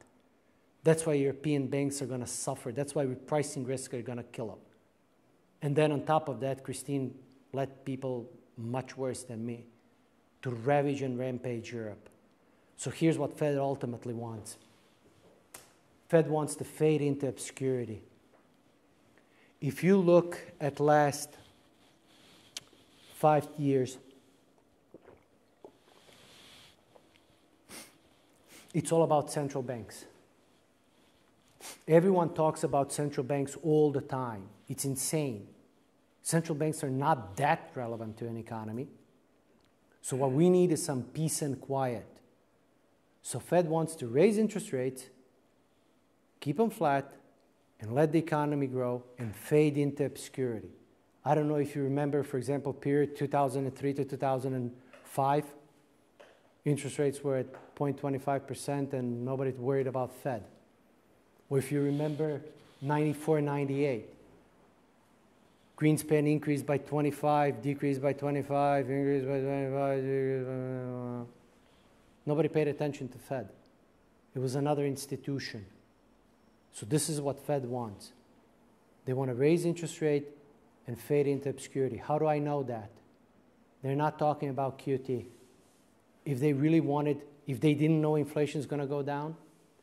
That's why European banks are going to suffer. That's why repricing risk are going to kill them. And then on top of that, Christine let people much worse than me to ravage and rampage Europe. So here's what Fed ultimately wants. Fed wants to fade into obscurity. If you look at last five years. It's all about central banks. Everyone talks about central banks all the time. It's insane. Central banks are not that relevant to an economy. So, what we need is some peace and quiet. So, Fed wants to raise interest rates, keep them flat, and let the economy grow and fade into obscurity. I don't know if you remember, for example, period 2003 to 2005. Interest rates were at 0.25% and nobody worried about Fed. Or if you remember 94, 98. Greenspan increased by 25, decreased by 25, increased by 25, decreased by... Nobody paid attention to Fed. It was another institution. So this is what Fed wants. They want to raise interest rate and fade into obscurity. How do I know that? They're not talking about QT. If they really wanted, if they didn't know inflation is going to go down,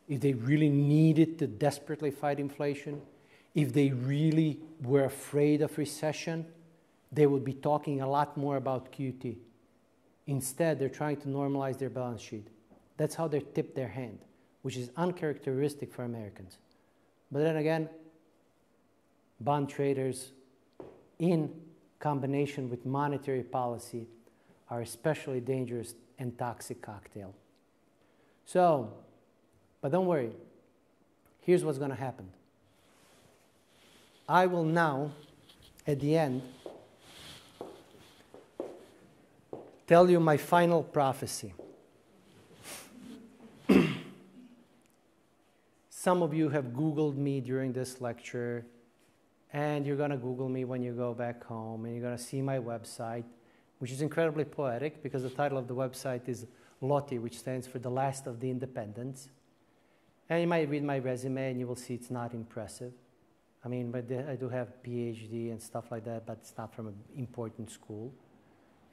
if they really needed to desperately fight inflation, if they really were afraid of recession, they would be talking a lot more about QT. Instead, they're trying to normalize their balance sheet. That's how they tip their hand, which is uncharacteristic for Americans. But then again, bond traders in combination with monetary policy are especially dangerous and toxic cocktail. So, but don't worry. Here's what's going to happen. I will now, at the end, tell you my final prophecy. Some of you have Googled me during this lecture and you're going to Google me when you go back home, and you're going to see my website, which is incredibly poetic because the title of the website is LOTI, which stands for the last of the independents. And you might read my resume and you will see it's not impressive. I mean, but I do have PhD and stuff like that, but it's not from an important school.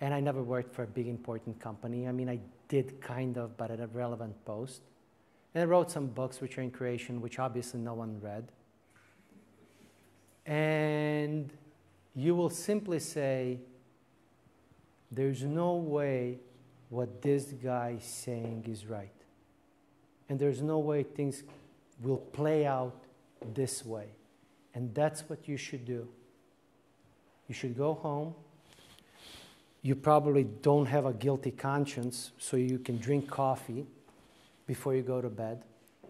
And I never worked for a big important company. I mean, I did kind of, but at a relevant post. And I wrote some books which are in Croatian, which obviously no one read. And you will simply say, there's no way what this guy is saying is right. And there's no way things will play out this way. And that's what you should do. You should go home. You probably don't have a guilty conscience, so you can drink coffee before you go to bed.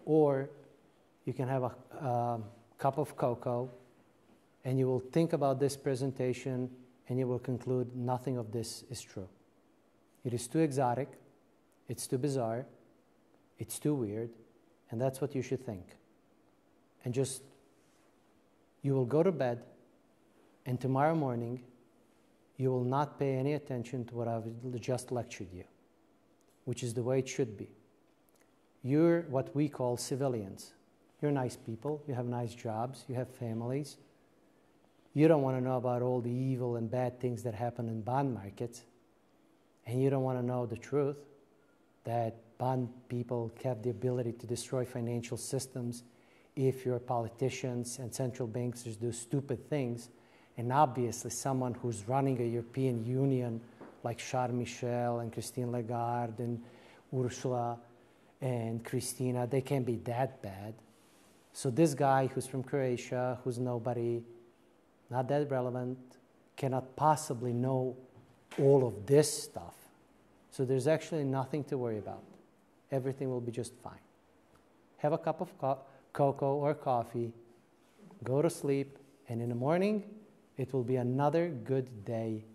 Or you can have a um, cup of cocoa and you will think about this presentation and you will conclude nothing of this is true. It is too exotic, it's too bizarre, it's too weird, and that's what you should think. And just, you will go to bed, and tomorrow morning, you will not pay any attention to what I've just lectured you, which is the way it should be. You're what we call civilians. You're nice people, you have nice jobs, you have families. You don't want to know about all the evil and bad things that happen in bond markets and you don't want to know the truth that bond people have the ability to destroy financial systems if your politicians and central banks do stupid things. And obviously, someone who's running a European Union like Charles Michel and Christine Lagarde and Ursula and Christina, they can't be that bad. So, this guy who's from Croatia, who's nobody, not that relevant, cannot possibly know all of this stuff. So there's actually nothing to worry about. Everything will be just fine. Have a cup of co- cocoa or coffee, go to sleep, and in the morning, it will be another good day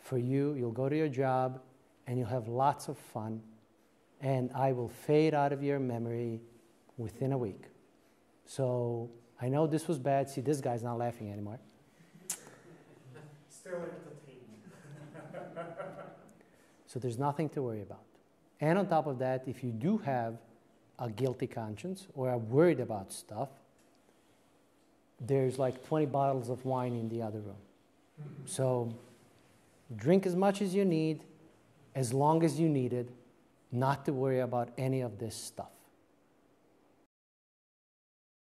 for you. You'll go to your job and you'll have lots of fun, and I will fade out of your memory within a week. So I know this was bad. See, this guy's not laughing anymore. Still So there's nothing to worry about. And on top of that, if you do have a guilty conscience or are worried about stuff, there's like 20 bottles of wine in the other room. So drink as much as you need, as long as you need it, not to worry about any of this stuff.